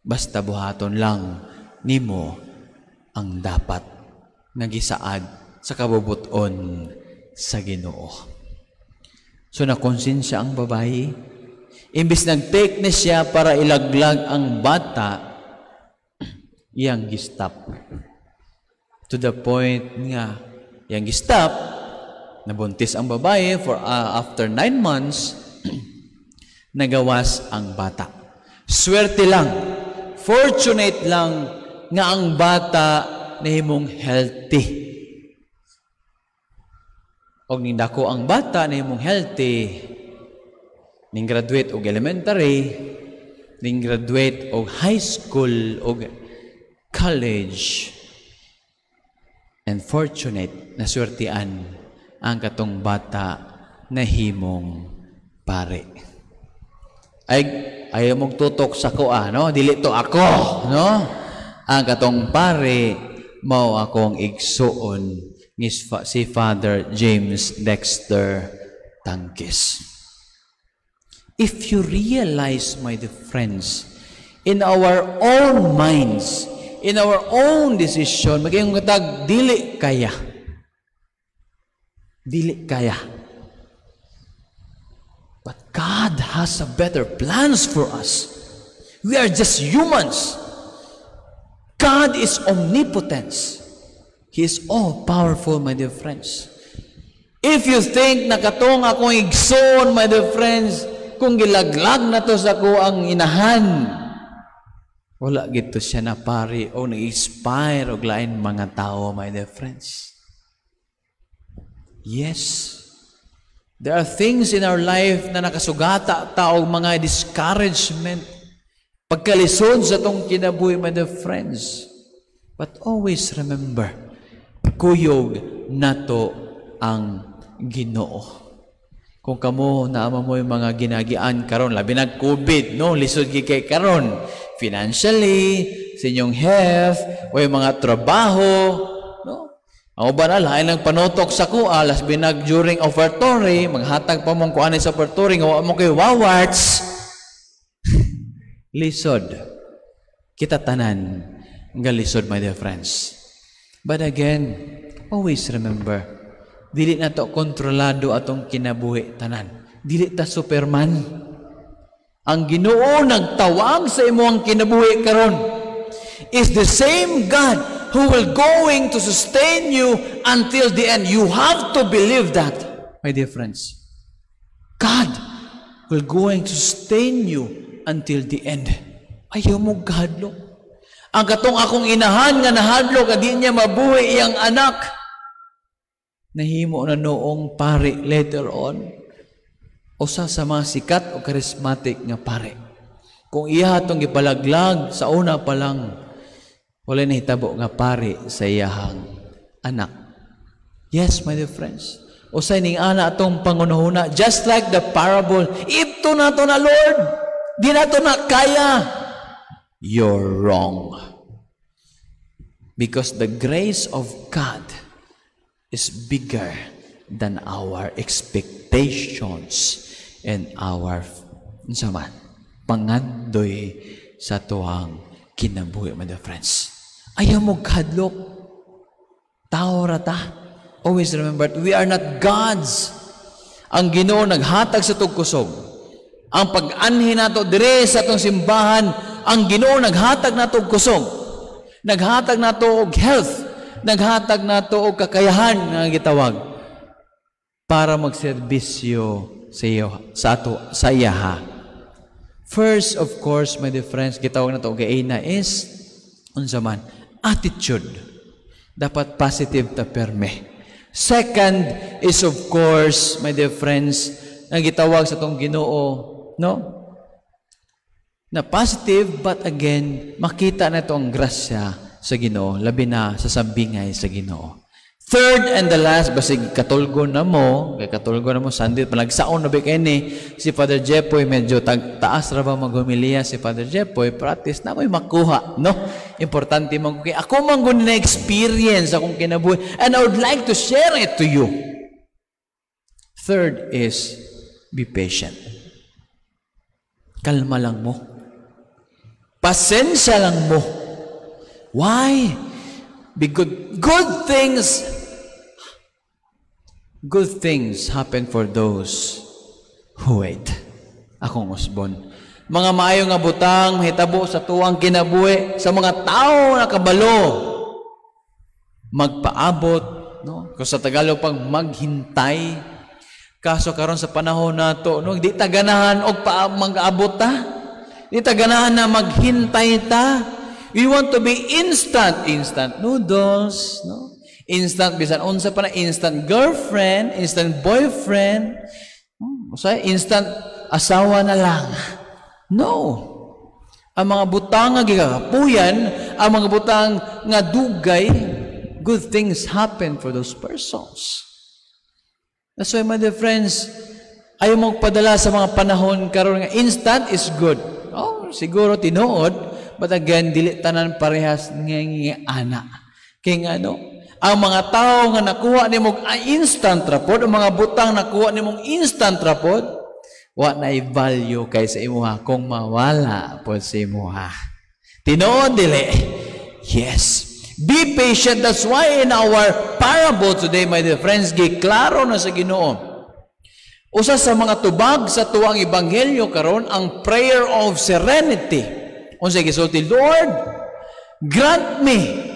basta buhaton lang nimo ang dapat nagisaad sa kabubuton sa Ginoo. So nakonsensya ang babae. Imbis nag-take na siya para ilaglag ang bata, iyang gistap. To the point nga, iyang gistap, nabuntis ang babae for uh, after nine months, nagawas ang bata. Swerte lang, fortunate lang nga ang bata nahimong healthy. Og ning dako ang bata nahimong healthy, ning graduate og elementary, ning graduate og high school og college. And fortunate na swertian ang katong bata nahimong pare. Ay ayaw mong tutok sa ko ah, no? Dili to ako, no? ang katong pare mao akong igsuon ni si Father James Dexter Tangkis. If you realize, my dear friends, in our own minds, in our own decision, maging katag, dili kaya. Dili kaya. But God has a better plans for us. We are just humans. God is omnipotence. He is all powerful, my dear friends. If you think na katong akong igsoon, my dear friends, kung gilaglag na to sa ko ang inahan, wala gito siya na pari o nag-inspire og lain mga tao, my dear friends. Yes, there are things in our life na nakasugata taog mga discouragement, Pagkalisod sa tong kinabuhi, my dear friends. But always remember, kuyog nato ang ginoo. Kung kamo naama mo yung mga ginagian karon labi nag COVID, no? Lisod gi kay karon. Financially, sa inyong health, o yung mga trabaho, no? Ang uban na lain lang panotok sa kuha, las binag during offertory, maghatag pa mong kuha sa offertory, nga mo kay wawarts, lisod. Kita tanan nga lisod, my dear friends. But again, always remember, dili na to kontrolado atong kinabuhi tanan. Dili ta superman. Ang Ginoo nagtawag sa imo ang kinabuhi karon is the same God who will going to sustain you until the end. You have to believe that, my dear friends. God will going to sustain you until the end. Ayaw mo gadlo. Ang katong akong inahan nga nahadlo kadi niya mabuhi iyang anak. Nahimo na noong pare later on. Usa sa mga sikat o charismatic nga pare. Kung iya itong ipalaglag sa una pa lang, wala na hitabo nga pare sa iyahang anak. Yes, my dear friends. Usay ning ana atong pangunahuna, just like the parable, ito na to na Lord. Di na to na kaya. You're wrong. Because the grace of God is bigger than our expectations and our unsa man pangandoy sa tuang kinabuhi dear friends. Ayaw mo kadlok. Tao ra ta. Always remember, we are not gods. Ang Ginoo naghatag sa tug kusog. Ang pag-anhi nato dire sa atong simbahan, ang Ginoo naghatag nato og kusog. Naghatag nato og health. Naghatag nato og kakayahan nga gitawag para magserbisyo sa iyo sa ato sa iya. First, of course, my dear friends, gitawag na to gaina is unsa man attitude. Dapat positive ta perme. Second is of course, my dear friends, ang gitawag sa tong Ginoo, no? Na positive but again, makita na ito ang grasya sa Ginoo, labi na sa sambingay sa Ginoo. Third and the last, basig katulgo na mo, kay katulgo na mo, Sunday, panagsaon na ba kayo ni, si Father Jepoy, medyo tag, taas ra ba maghumiliya si Father Jepoy, practice na mo'y makuha, no? Importante man kay ako man gud na experience akong kinabuhi, and I would like to share it to you. Third is, be patient. Kalma lang mo. Pasensya lang mo. Why? Because good things good things happen for those who wait. Akong usbon. Mga maayo nga butang, mahitabo sa tuwang kinabuhi, sa mga tao na kabalo, magpaabot, no? Kung sa Tagalog pang maghintay, kaso karon sa panahon nato, no, di taganahan og pa mag-abot ta. Di taganahan na maghintay ta. We want to be instant, instant noodles, no? Instant bisan unsa pa na instant girlfriend, instant boyfriend, hmm, so instant asawa na lang. No. Ang mga butang nga gigakapuyan, ang mga butang nga dugay, good things happen for those persons. That's why, my dear friends, ayaw mo padala sa mga panahon karon nga instant is good. Oh, siguro tinuod, but again, dili tanan parehas nga ana. Kay nga ano, ang mga tao nga nakuha nimong instant rapod, ang mga butang nakuha nimong instant rapod, wa na value kay sa imuha kung mawala po sa imuha. Tinuod dili. Yes. Be patient. That's why in our parable today, my dear friends, giklaro na sa Ginoo. Usa sa mga tubag sa tuwang ebanghelyo karon ang prayer of serenity. Unsa gisulti, Lord, grant me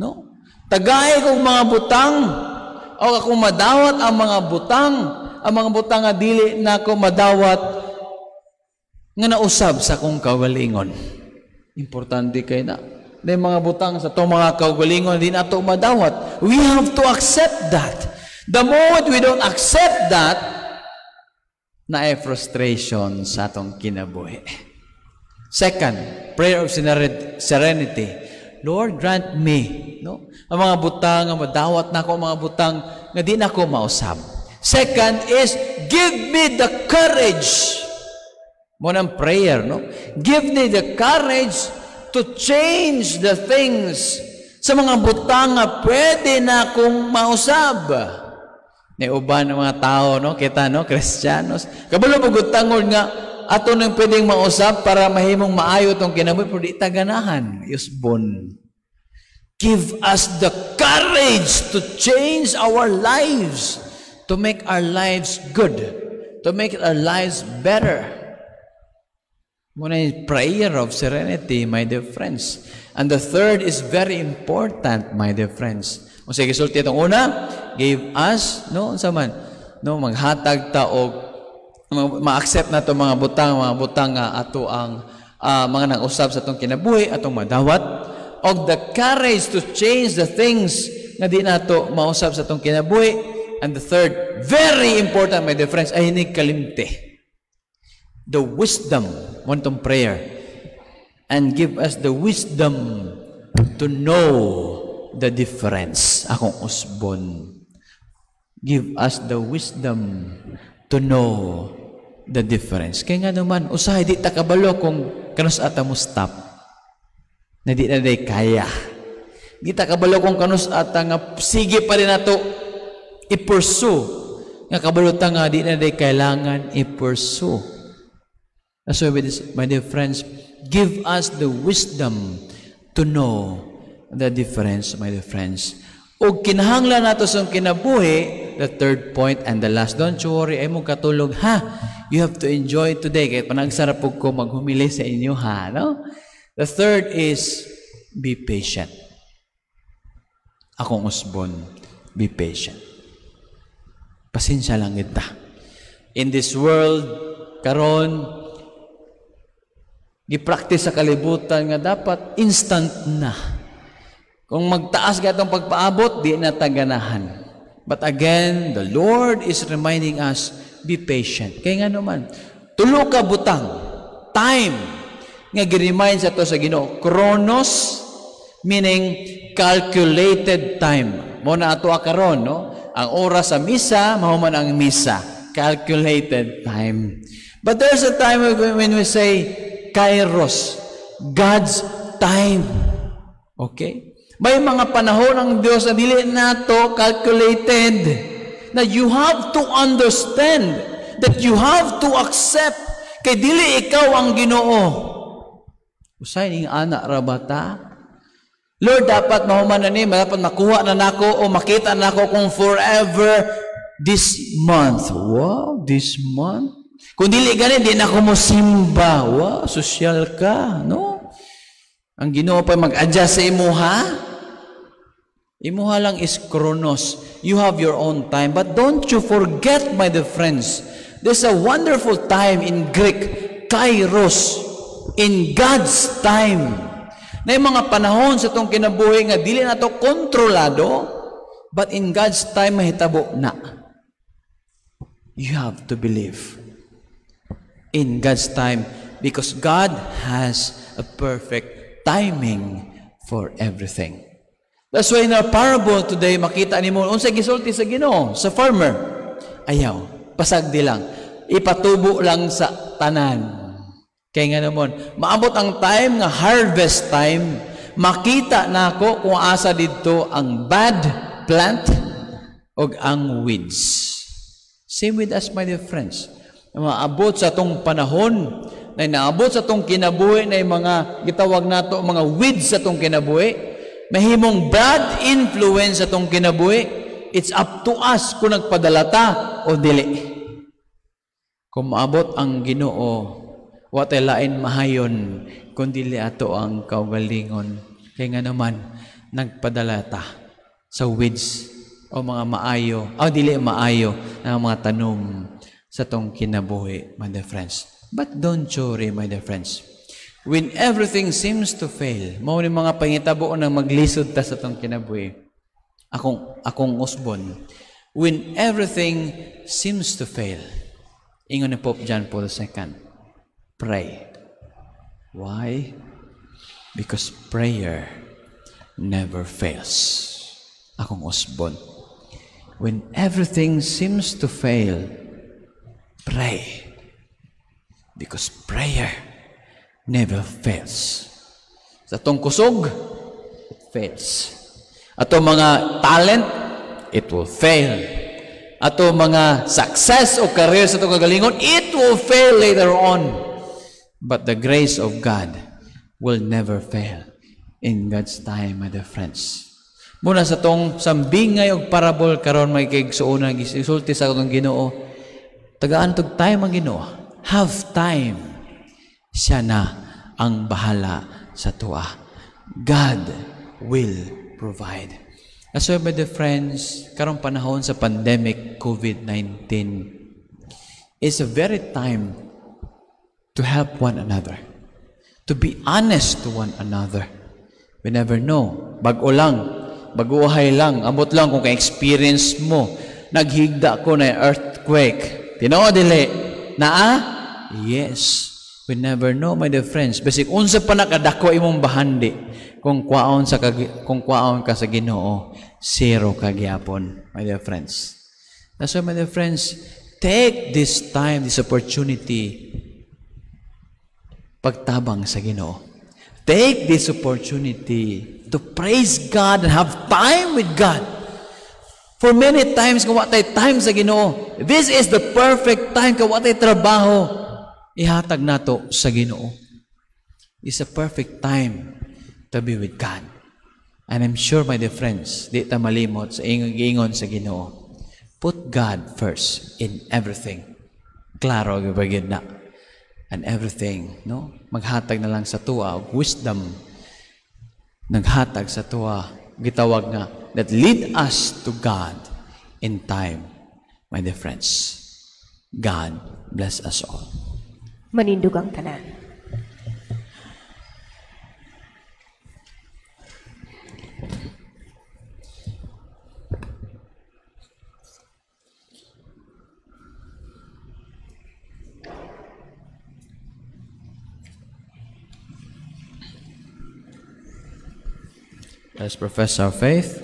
no? Tagay kong mga butang o ako madawat ang mga butang ang mga butang nga dili na ako madawat nga nausab sa kong kawalingon. Importante kay na. Na mga butang sa itong mga kawalingon, di na ito madawat. We have to accept that. The moment we don't accept that, na ay frustration sa atong kinabuhi. Second, prayer of serenity. Lord, grant me, no? Ang mga butang, ang madawat na ako, ang mga butang nga di na ako mausab. Second is, give me the courage. Mo ng prayer, no? Give me the courage to change the things sa mga butang nga pwede na akong mausab. Ni uban ng mga tao, no? Kita, no? Kristiyanos. Kabalo pagod tangol nga, ato nang pwedeng mausab para mahimong maayo tong kinabuhi, pero di taganahan. Yusbon. Give us the courage to change our lives to make our lives good, to make our lives better. Muna yung prayer of serenity, my dear friends. And the third is very important, my dear friends. O sige, sulti itong una, gave us, no, sa man, no, maghatag ta og ma-accept na to mga butang, mga butang nga ato ang uh, mga nang-usab sa atong kinabuhi, atong madawat, og the courage to change the things nga di nato mausab sa atong kinabuhi, And the third, very important, my dear friends, ay hinig kalimte. The wisdom, wantong prayer. And give us the wisdom to know the difference. Akong usbon. Give us the wisdom to know the difference. Kaya nga naman, usahay di takabalo kung kanus ata mo stop. Na di na day kaya. Di ta kabalo kung kanus ata nga sige pa rin nato i-pursue. Nga kabalo ta nga di na day kailangan i-pursue. That's why, my dear friends, give us the wisdom to know the difference, my dear friends. O kinahanglan nato sa kinabuhi, the third point and the last, don't you worry, ay mo katulog, ha? You have to enjoy today. Kaya panagsarap ko maghumili sa inyo, ha? No? The third is, be patient. Akong usbon, be patient. Pasensya lang kita. In this world, karon gi-practice sa kalibutan nga dapat instant na. Kung magtaas ka itong pagpaabot, di na taganahan. But again, the Lord is reminding us, be patient. Kaya nga naman, tulo ka butang, time, nga gi-remind sa to sa Ginoo, chronos, meaning calculated time. Mo na ato karon, no? Ang oras sa misa, mahuman ang misa. Calculated time. But there's a time when we say, kairos, God's time. Okay? May mga panahon ng Diyos na dili nato calculated na you have to understand that you have to accept kay dili ikaw ang Ginoo. Usay ning ana ra ba ta? Lord, dapat mahuman na ni, dapat makuha na nako o makita na nako kung forever this month. Wow, this month? Kung dili gani, di na ako mo simba. Wow, sosyal ka, no? Ang ginoo pa mag-adjust sa imuha. Imuha lang is chronos. You have your own time. But don't you forget, my dear friends, there's a wonderful time in Greek, kairos, in God's time. Na yung mga panahon sa itong kinabuhi nga dili na to kontrolado, but in God's time mahitabo na. You have to believe in God's time because God has a perfect timing for everything. That's why our parable today, makita ni mo, unsa gisulti sa Ginoo, sa farmer. Ayaw, pasag di lang. Ipatubo lang sa tanan. Kaya nga naman, maabot ang time nga harvest time, makita na ako kung asa dito ang bad plant o ang weeds. Same with us, my dear friends. Na Maabot sa tong panahon, na naabot sa tong kinabuhi na mga gitawag nato mga weeds sa tong kinabuhi, mahimong bad influence sa tong kinabuhi, it's up to us kung nagpadala ta o dili. Kung maabot ang ginoo, what lain mahayon, kundi ato ang kaugalingon. Kaya nga naman, nagpadala ta sa weeds o mga maayo, o dili maayo na mga tanom sa tong kinabuhi, my dear friends. But don't worry, my dear friends. When everything seems to fail, mao ni mga pangitabo na maglisod ta sa tong kinabuhi. Akong akong usbon. When everything seems to fail, ingon ni Pope John Paul II, pray. Why? Because prayer never fails. Akong usbon. When everything seems to fail, pray. Because prayer never fails. Sa tong kusog, it fails. Ato mga talent, it will fail. Ato mga success o career sa itong kagalingon, it will fail later on. But the grace of God will never fail in God's time, my dear friends. Muna sa tong sambingay og parable karon may suuna gisulti sa atong Ginoo. Tagaan tog time ang Ginoo. Have time. Siya na ang bahala sa tuwa. God will provide. As well, my friends, karong panahon sa pandemic COVID-19 is a very time to help one another. To be honest to one another. We never know. Bago lang, baguhay lang, abot lang kung ka-experience mo. Naghigda ko na earthquake. Tinood dili. Naa? Yes. We never know, my dear friends. Basic unsa pa nakadako imong bahandi kung kwaon sa kag- kung kwaon ka sa Ginoo, zero ka gyapon, my dear friends. That's why, my dear friends, take this time, this opportunity pagtabang sa Ginoo. Take this opportunity to praise God and have time with God. For many times, kung watay time sa ginoo, this is the perfect time kung watay trabaho, ihatag nato sa ginoo. It's a perfect time to be with God. And I'm sure, my dear friends, di ta malimot sa ingon sa ginoo. Put God first in everything. Klaro, gabagid na. And everything, no? Maghatag na lang sa tuwa, wisdom. Naghatag sa tuwa, gitawag nga, that lead us to God in time, my dear friends. God bless us all. Manindog ang tanan. Let's profess our faith.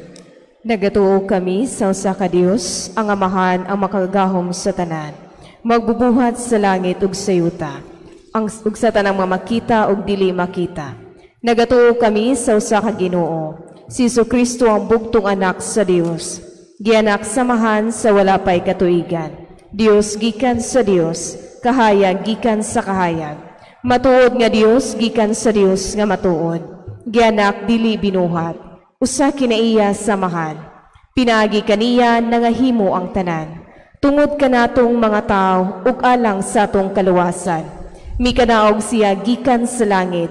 Nagatuo kami sa usa ka Dios, ang amahan ang makagahom sa tanan. Magbubuhat sa langit ug sa yuta, ang ug sa tanang mamakita ug dili makita. Nagatuo kami sa usa ka Ginoo, si Jesu Kristo ang bugtong anak sa Dios. Gianak samahan sa wala pay katuigan. Dios gikan sa Dios, kahayag gikan sa kahayag. Matuod nga Dios gikan sa Dios nga matuod. Gianak dili binuhat usa kinaiya samahan. Pinagi kaniya nangahimo ang tanan. Tungod kanatong mga tao ug alang sa atong kaluwasan. Mikanaog siya gikan sa langit.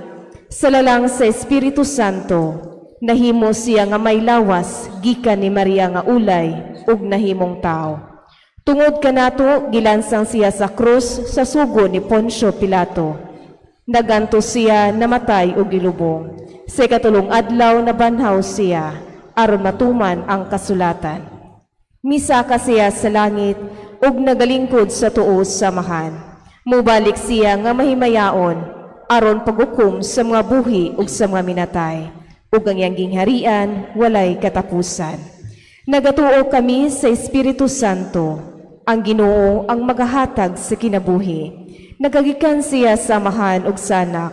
Sa lalang sa Espiritu Santo, nahimo siya nga may lawas gikan ni Maria nga ulay ug nahimong tao. Tungod kanato gilansang siya sa krus sa sugo ni Poncio Pilato. Naganto siya namatay ug gilubong. Sa katulong adlaw na banhaw siya, aron matuman ang kasulatan. Misa ka siya sa langit, ug nagalingkod sa tuos samahan. Mubalik siya nga mahimayaon, aron pagukom sa mga buhi ug sa mga minatay. Ug ang iyang gingharian, walay katapusan. Nagatuo kami sa Espiritu Santo, ang ginoo ang magahatag sa kinabuhi. Nagagikan siya samahan ug sanak,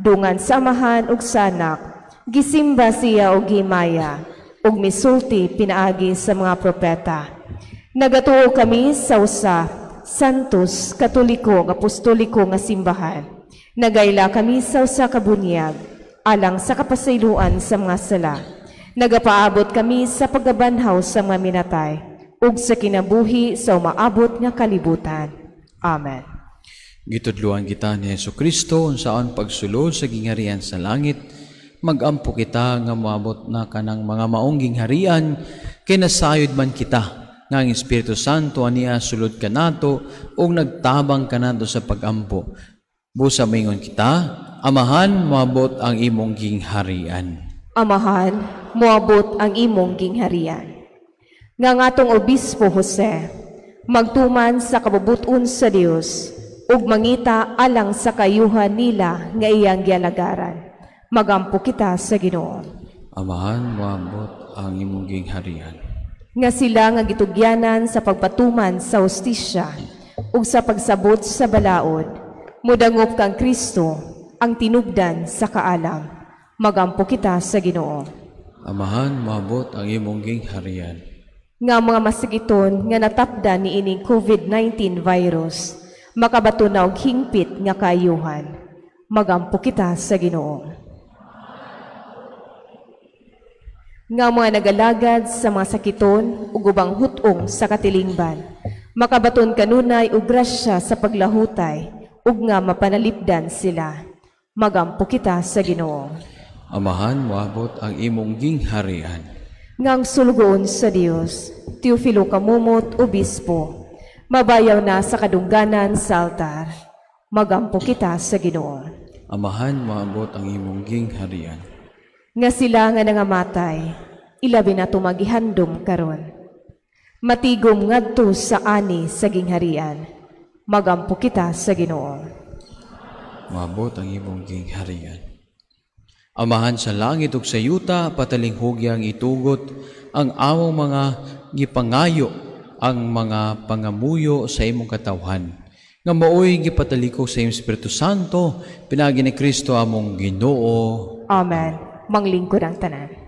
dungan samahan ug sanak, gisimba siya og himaya, ug misulti pinaagi sa mga propeta. Nagatuo kami sa usa, santos, katoliko, apostoliko nga simbahan. Nagayla kami sa usa ka alang sa kapasayloan sa mga sala. Nagapaabot kami sa paggabanhaw sa mga minatay, ug sa kinabuhi sa umaabot nga kalibutan. Amen. Gitudluan kita ni Yesu Kristo unsaon pagsulod sa gingharian sa langit. Magampo kita nga moabot na kanang mga maong gingharian kay nasayod man kita nga ang Espiritu Santo aniya sulod kanato ug nagtabang kanato sa pagampo. Busa mingon kita, amahan moabot ang imong gingharian. Amahan, moabot ang imong gingharian. Nga ngatong obispo Jose, magtuman sa kabubuton sa Dios ug mangita alang sa kayuhan nila nga iyang gialagaran. Magampo kita sa Ginoo. Amahan moabot ang imong gingharian. Nga sila nga gitugyanan sa pagpatuman sa hustisya ug sa pagsabot sa balaod, mudangop kang Kristo ang tinubdan sa kaalam. Magampo kita sa Ginoo. Amahan moabot ang imong gingharian. Nga mga masigiton nga natapdan ni ining COVID-19 virus, makabato na og hingpit nga kayuhan. Magampo kita sa Ginoo. Nga mga nagalagad sa mga sakiton ug ubang hutong sa katilingban, makabaton kanunay og grasya sa paglahutay ug nga mapanalipdan sila. Magampo kita sa Ginoo. Amahan moabot ang imong gingharian. Ngang sulugoon sa Dios, Teofilo Kamumot, Obispo, mabayaw na sa kadungganan sa altar. Magampo kita sa Ginoo. Amahan moabot ang imong gingharian. Nga sila nga nangamatay, ilabi na tumagihandom karon. Matigom ngadto sa ani sa gingharian. Magampo kita sa Ginoo. Moabot ang imong gingharian. Amahan sa langit ug sa yuta, patalinghugyang itugot ang among mga gipangayo ang mga pangamuyo sa imong katawhan. Nga maoy gipataliko sa imong Espiritu Santo, pinagi ni Kristo among Ginoo. Amen. Manglingkod ang tanan.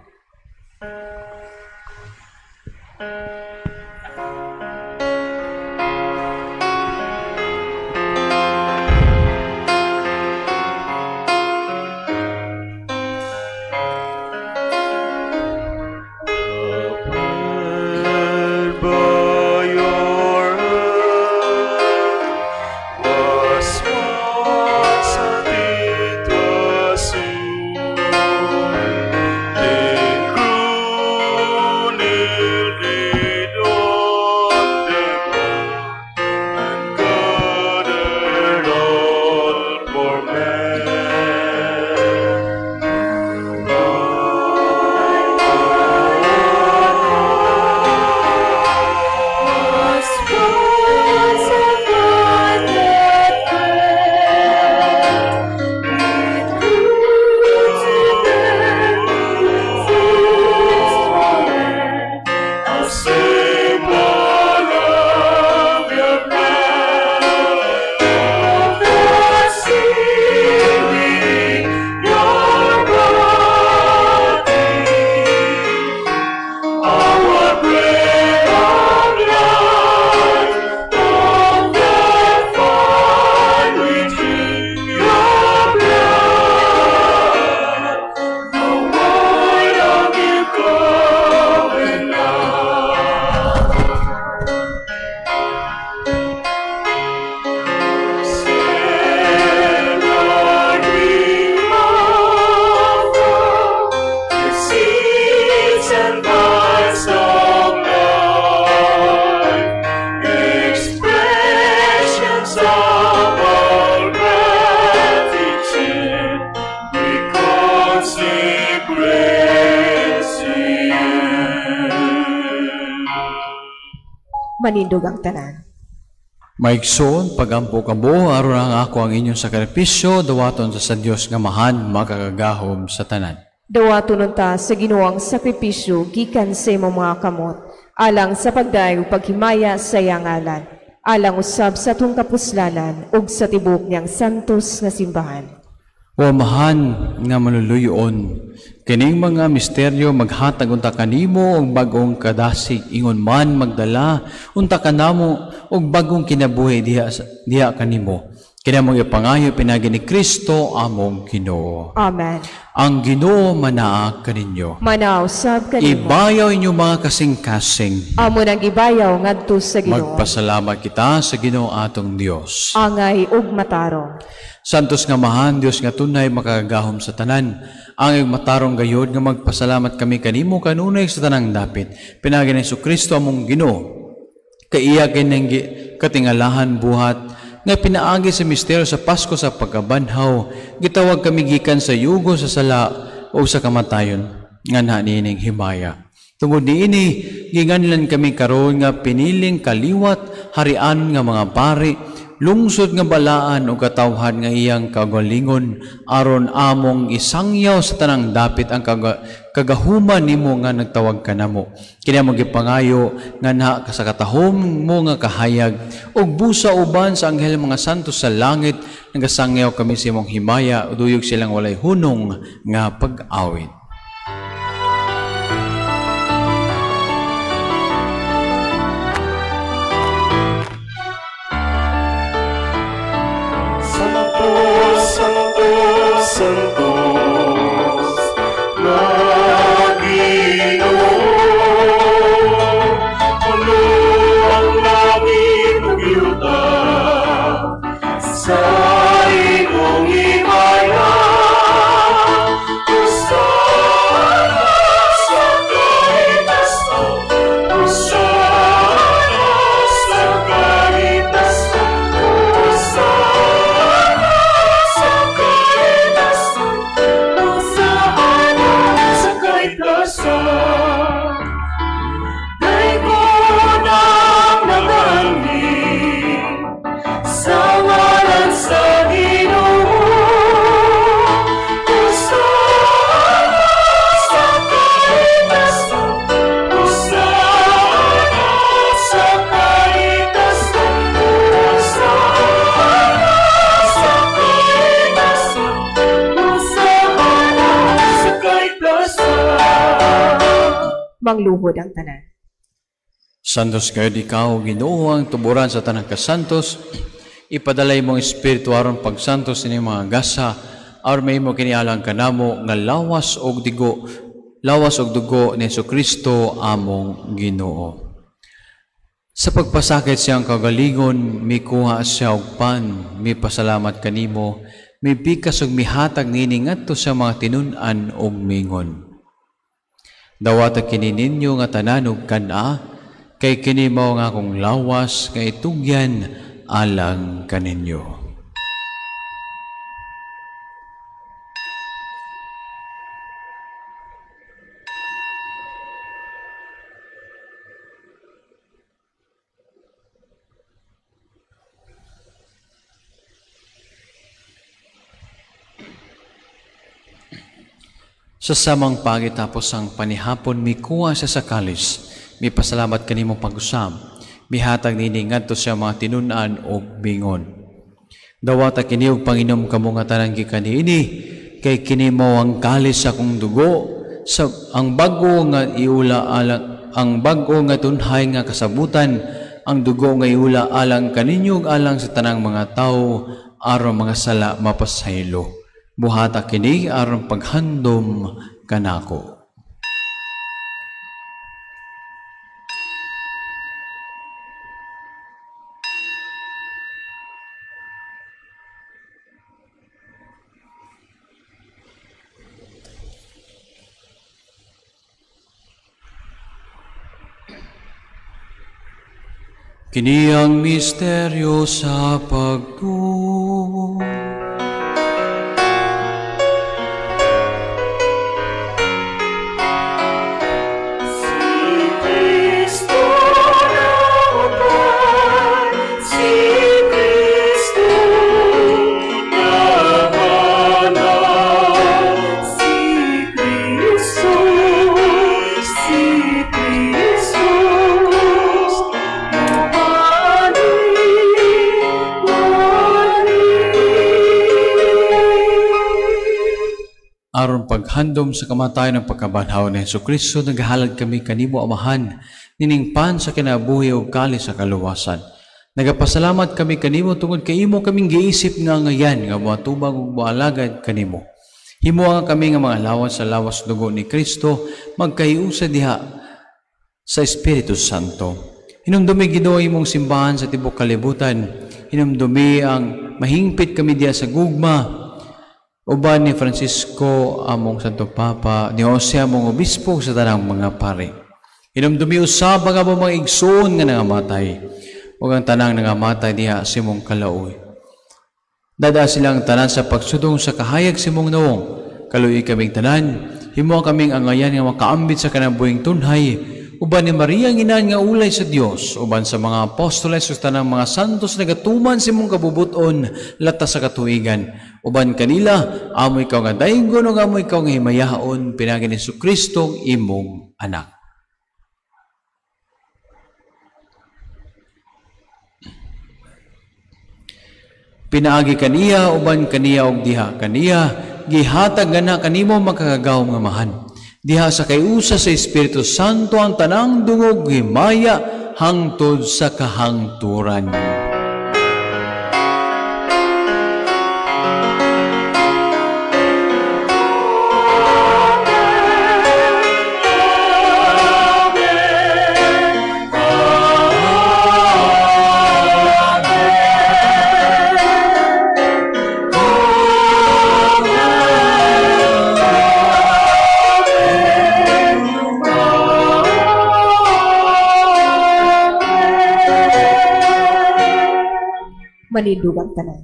Manindog ang tanan. Maigsoon, pagampo kamo, aron ang ako ang inyong sakripisyo, dawaton sa sa Dios nga mahan, makakagahom sa tanan. Dawaton ta sa ginuang sakripisyo gikan sa imong mga kamot, alang sa pagdayo paghimaya sa iyang ngalan, alang usab sa atong kapuslanan ug sa tibok niyang santos nga simbahan. O mahan nga manuluyon, kining mga misteryo maghatag unta kanimo og bagong kadasig ingon man magdala unta kanamo og bagong kinabuhi diha diha kanimo. Kinamong ipangayo pinagi ni Kristo among Ginoo. Amen. Ang Ginoo manaa kaninyo. Manaw sab kanimo. Ibayaw inyo mga kasing-kasing. Amo nang gibayaw ngadto sa Ginoo. Magpasalamat kita sa Ginoo atong Dios. Angay ug matarong. Santos nga mahan, Dios nga tunay makagahom sa tanan. Ang matarong gayod nga magpasalamat kami kanimo kanunay sa tanang dapit. Pinagi ni Kristo among Ginoo. Kaiya kining gi- katingalahan buhat nga pinaagi sa misteryo sa Pasko sa pagkabanhaw. Gitawag kami gikan sa yugo sa sala o sa kamatayon nga na nining himaya. Tungod niini, ginganlan kami karon nga piniling kaliwat, harian nga mga pari, lungsod nga balaan o katawhan nga iyang kagalingon aron among isangyaw sa tanang dapit ang kaga, kagahuman nimo nga nagtawag kanamo kini mo gipangayo nga na sa katahom mo nga kahayag ug busa uban sa anghel mga santos sa langit nagasangyaw kami sa imong himaya uduyog silang walay hunong nga pag-awit mangluhod ang tanan. Santos kayo ikaw, ginoo ang tuburan sa tanang kasantos, ipadalay mong espiritu aron pagsantos ni mga gasa, aron may mo kinialang kanamo nga lawas og digo, lawas og dugo ni Yesu Kristo among Ginoo. Sa pagpasakit siyang kagalingon, mi kuha siya og pan, mi pasalamat kanimo, mi pikas og mihatag nini ngadto sa mga tinun-an og mingon. Dawata kini ninyo nga tanan og kana, kay kini mao nga akong lawas nga itugyan alang kaninyo. Sa samang pagitapos ang panihapon, mi kuha siya sa kalis. Mi pasalamat kanimo pag-usam. Mihatag nini ngadto siya mga tinunan og bingon. Dawata kini og Panginom kamo nga tanang gikaniini kay kini mo ang kalis sa akong dugo sa ang bago nga iula alang ang bago nga tunhay nga kasabutan ang dugo nga iula alang kaninyo alang sa tanang mga tawo aron mga sala mapasaylo. Buhata kini aron paghandom kanako. Kini ang misteryo sa pagtuo. Aron paghandom sa kamatayon ng pagkabanhaw ni Heso Kristo, naghahalad kami kanimo amahan, niningpan sa kinabuhi o kali sa kaluwasan. Nagapasalamat kami kanimo tungod kay imo kaming giisip nga ngayan nga moatubang ug moalagad kanimo. Himo nga kami nga mga lawas sa lawas dugo ni Kristo magkayusa diha sa Espiritu Santo. Hinumdumi Ginoo imong simbahan sa tibok kalibutan. Hinumdumi ang mahingpit kami diha sa gugma Uban ni Francisco among Santo Papa, ni Jose among obispo sa tanang mga pare. Inumdumi usab nga mo mga igsoon nga nangamatay. Ug ang tanang nangamatay diha sa imong kalaoy. Dada silang tanan sa pagsudong sa kahayag sa imong nawong. Kaluoy kaming tanan, himo kaming angayan nga makaambit sa kanabuhing tunhay. Uban ni Maria ang inan nga ulay sa Dios, uban sa mga apostoles sa tanang mga santos nagatuman sa imong kabubuton lata sa katuigan. Uban kanila, amo ikaw nga daygon ug amo ikaw nga himayaon pinagi ni Kristo imong anak. Pinaagi kaniya uban kaniya og diha kaniya gihatag gana kanimo makakagawom nga mahan. Diha sa kayusa sa Espiritu Santo ang tanang dungog himaya hangtod sa kahangturan. Manindog ang tanan.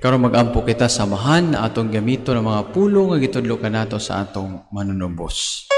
Karon magampo kita samahan na atong gamito ng mga pulo nga gitudlo kanato sa atong manunubos.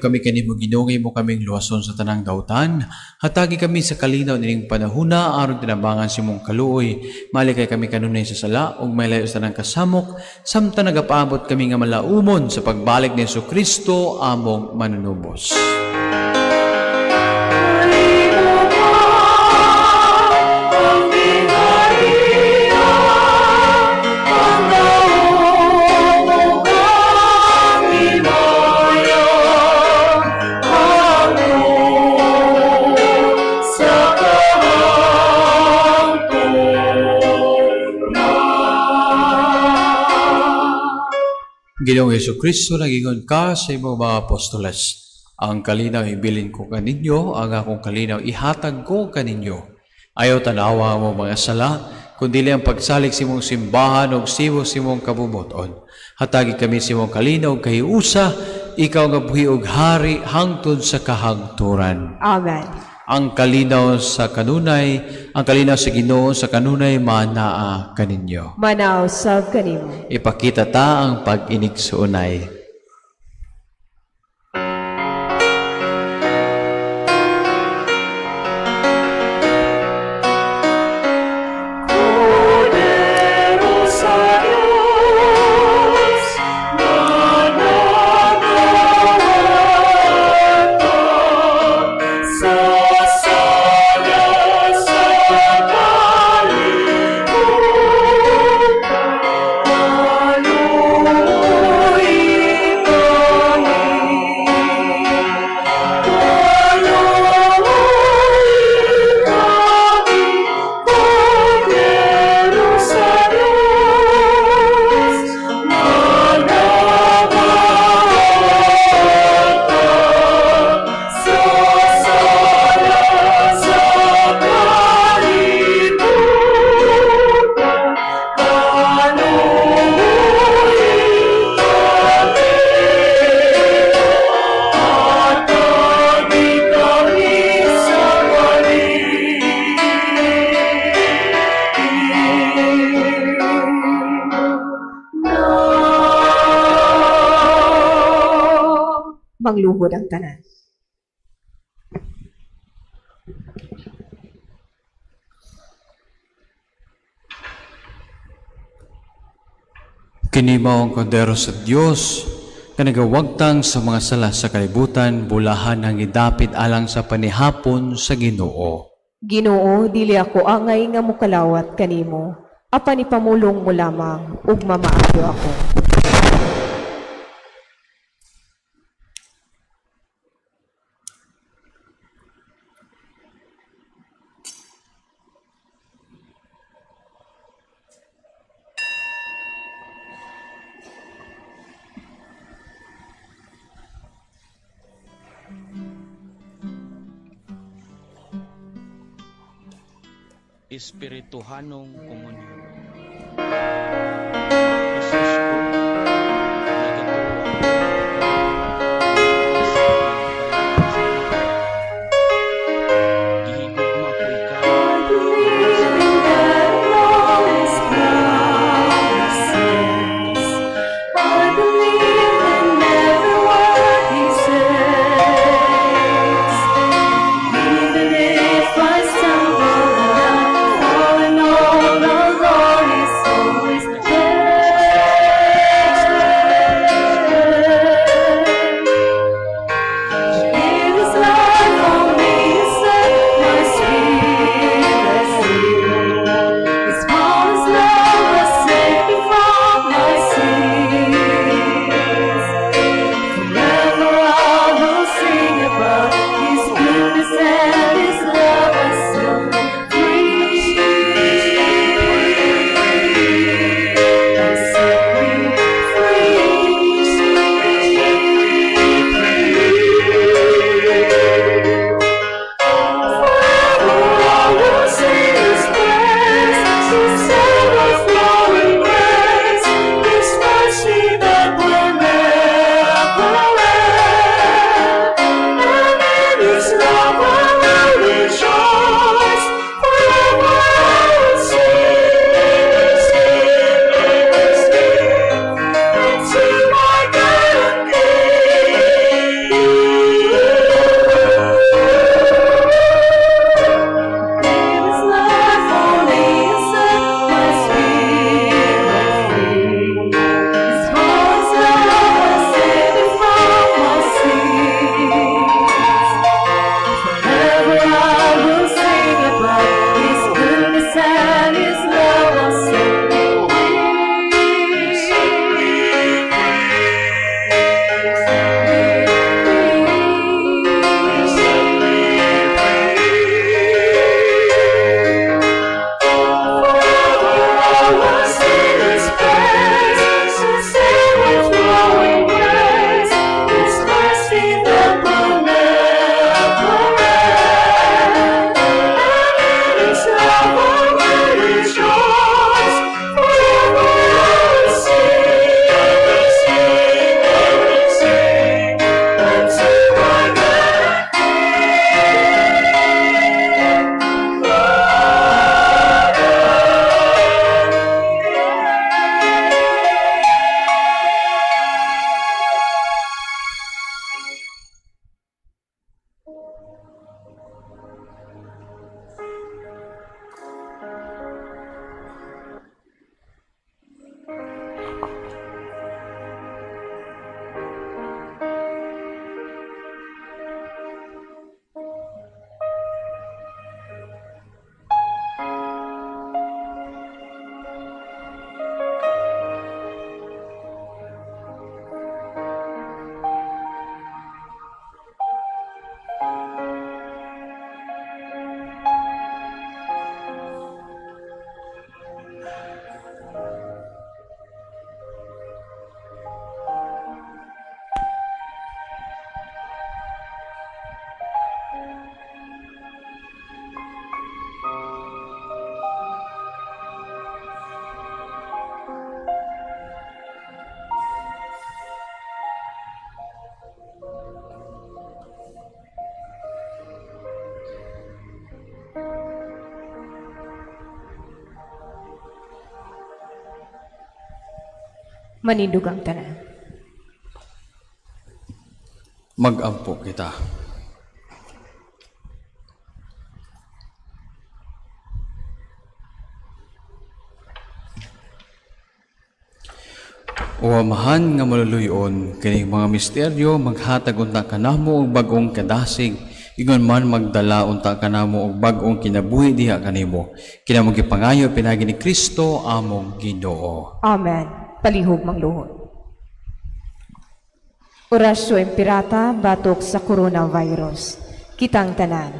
Kami kanimo ginungay mo kaming luwason sa tanang dautan. Hatagi kami sa kalinaw nining panahuna aron tinabangan si mong kaluoy. Mali kay kami kanunay sa sala ug may layo sa tanang kasamok samtang nagapaabot kami nga malaumon sa pagbalik ni Yesu Kristo among manunubos. Ginoong Yesu Kristo, nagingon ka sa imong mga apostoles. Ang kalinaw ibilin ko kaninyo, ang akong kalinaw ihatag ko kaninyo. Ayaw tanawa mo mga sala, kundi ang pagsalig si mong simbahan o siwo si mong kabubuton. Hatagi kami si mong kalinaw kay usa, ikaw nga buhi og hari hangtod sa kahangturan. Amen. Ang kalinaw sa kanunay, ang kalinaw sa Ginoo sa kanunay manaa kaninyo. Manaw sab kanimo. Ipakita ta ang pag-inig sa unay. Mangluhod ang tanan. Kinimaw ang kondero sa Dios, kanagawagtang sa mga sala sa kalibutan, bulahan ang idapit alang sa panihapon sa Ginoo. Ginoo, dili ako angay nga mukalawat kanimo. Apan ipamulong mo lamang ug mamaakyo ako. Espirituhanong Komunyon. Manindugang tanan. Mag-ampo kita. O amahan nga maluluyon, kining mga misteryo, maghatag unta ka namo og bagong kadasig, ingon man magdala unta ka namo og bagong kinabuhi diha kanimo. Kinamong gipangayo pinagi ni Kristo among Ginoo. Amen. Palihog mangluhod. Orasyo Pirata batok sa coronavirus. Kitang tanan.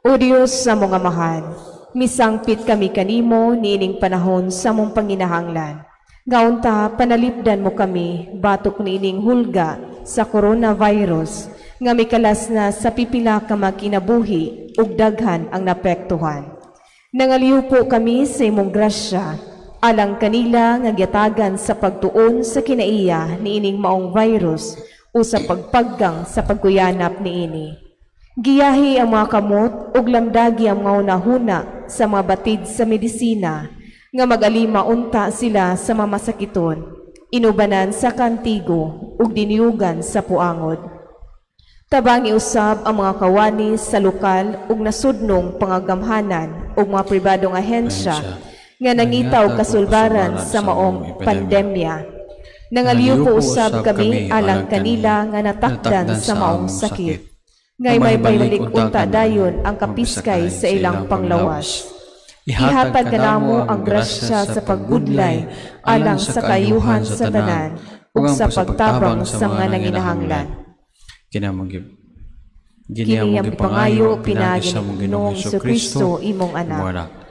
O Diyos sa mga amahan, misangpit kami kanimo niining panahon sa mong panginahanglan. Gaunta, panalipdan mo kami, batok niining hulga sa coronavirus, nga mikalas na sa pipila ka makinabuhi, ug daghan ang napektuhan. Nangaliw po kami sa imong grasya, alang kanila nga gyatagan sa pagtuon sa kinaiya ni ining maong virus o sa pagpaggang sa pagkuyanap ni ini. Giyahi ang mga kamot ug lamdagi ang mga unahuna sa mga batid sa medisina nga magalima unta sila sa mamasakiton, inubanan sa kantigo ug diniyugan sa puangod. Tabangi usab ang mga kawani sa lokal ug nasudnong pangagamhanan ug mga pribadong ahensya nga nangitaw kasulbaran sa maong pandemya. Nangaliw po usab kami alang kanila nga natakdan sa maong sakit. Ngay may balik unta dayon ang kapiskay sa ilang panglawas. Ihatag ka namo ang grasya sa paggudlay alang sa kayuhan sa tanan ug sa pagtabang sa mga nanginahanglan. Kinamong gi Kini ang ipangayo pinagi sa mong Ginoong Kristo imong anak.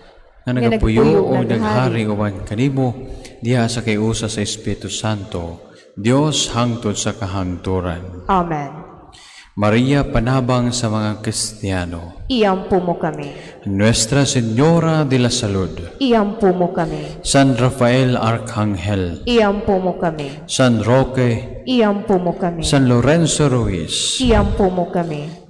Nga nagapuyo o naghari. uban kanimo diha sa kayusa sa Espiritu Santo Dios hangtod sa kahangturan. Amen. Maria panabang sa mga Kristiyano. Iyampo mo kami. Nuestra Señora de la Salud. Iyampo mo kami. San Rafael Arcangel. Iyampo mo kami. San Roque. Iyampo mo kami. San Lorenzo Ruiz. Iyampo mo kami.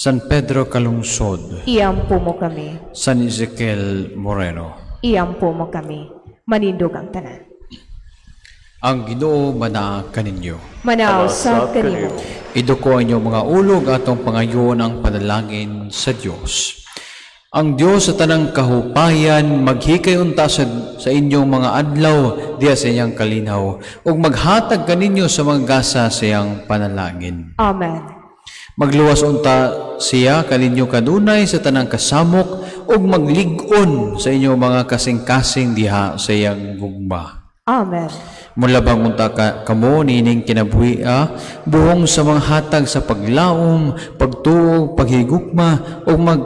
San Pedro Calungsod. Iyampo mo kami. San Ezequiel Moreno. Iyampo mo kami. Manindog ang tanan. Ang Ginoo mana kaninyo. Manaw sa kanimo. Iduko ang inyong mga ulog atong pangayon ang panalangin sa Dios. Ang Dios sa tanang kahupayan maghikay unta sa, sa inyong mga adlaw diya sa iyang kalinaw ug maghatag kaninyo sa mga gasa sa iyang panalangin. Amen. Magluwas unta siya kaninyo kadunay sa tanang kasamok ug maglig-on sa inyong mga kasing-kasing diha sa iyang gugma. Amen. Mulabang unta ka, kamo nining kinabuhi ah, buhong sa mga hatag sa paglaom, pagtuog, paghigugma o mag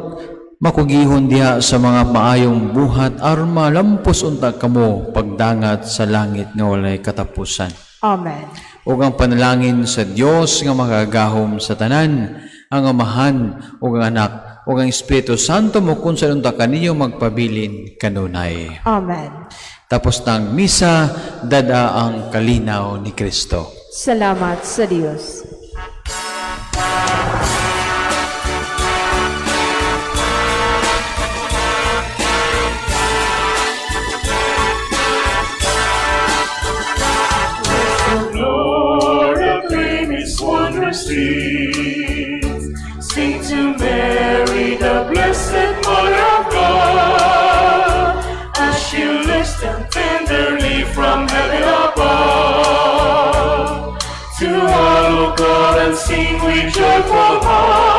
makugihon diha sa mga maayong buhat aron malampos unta kamo pagdangat sa langit nga walay katapusan. Amen. Ug ang panalangin sa Dios nga magagahom sa tanan, ang amahan ug ang anak ug ang Espiritu Santo mo kun sa unta kaniyo magpabilin kanunay. Amen. Tapos ng misa, dada ang kalinaw ni Kristo. Salamat sa Diyos. God and sing with joyful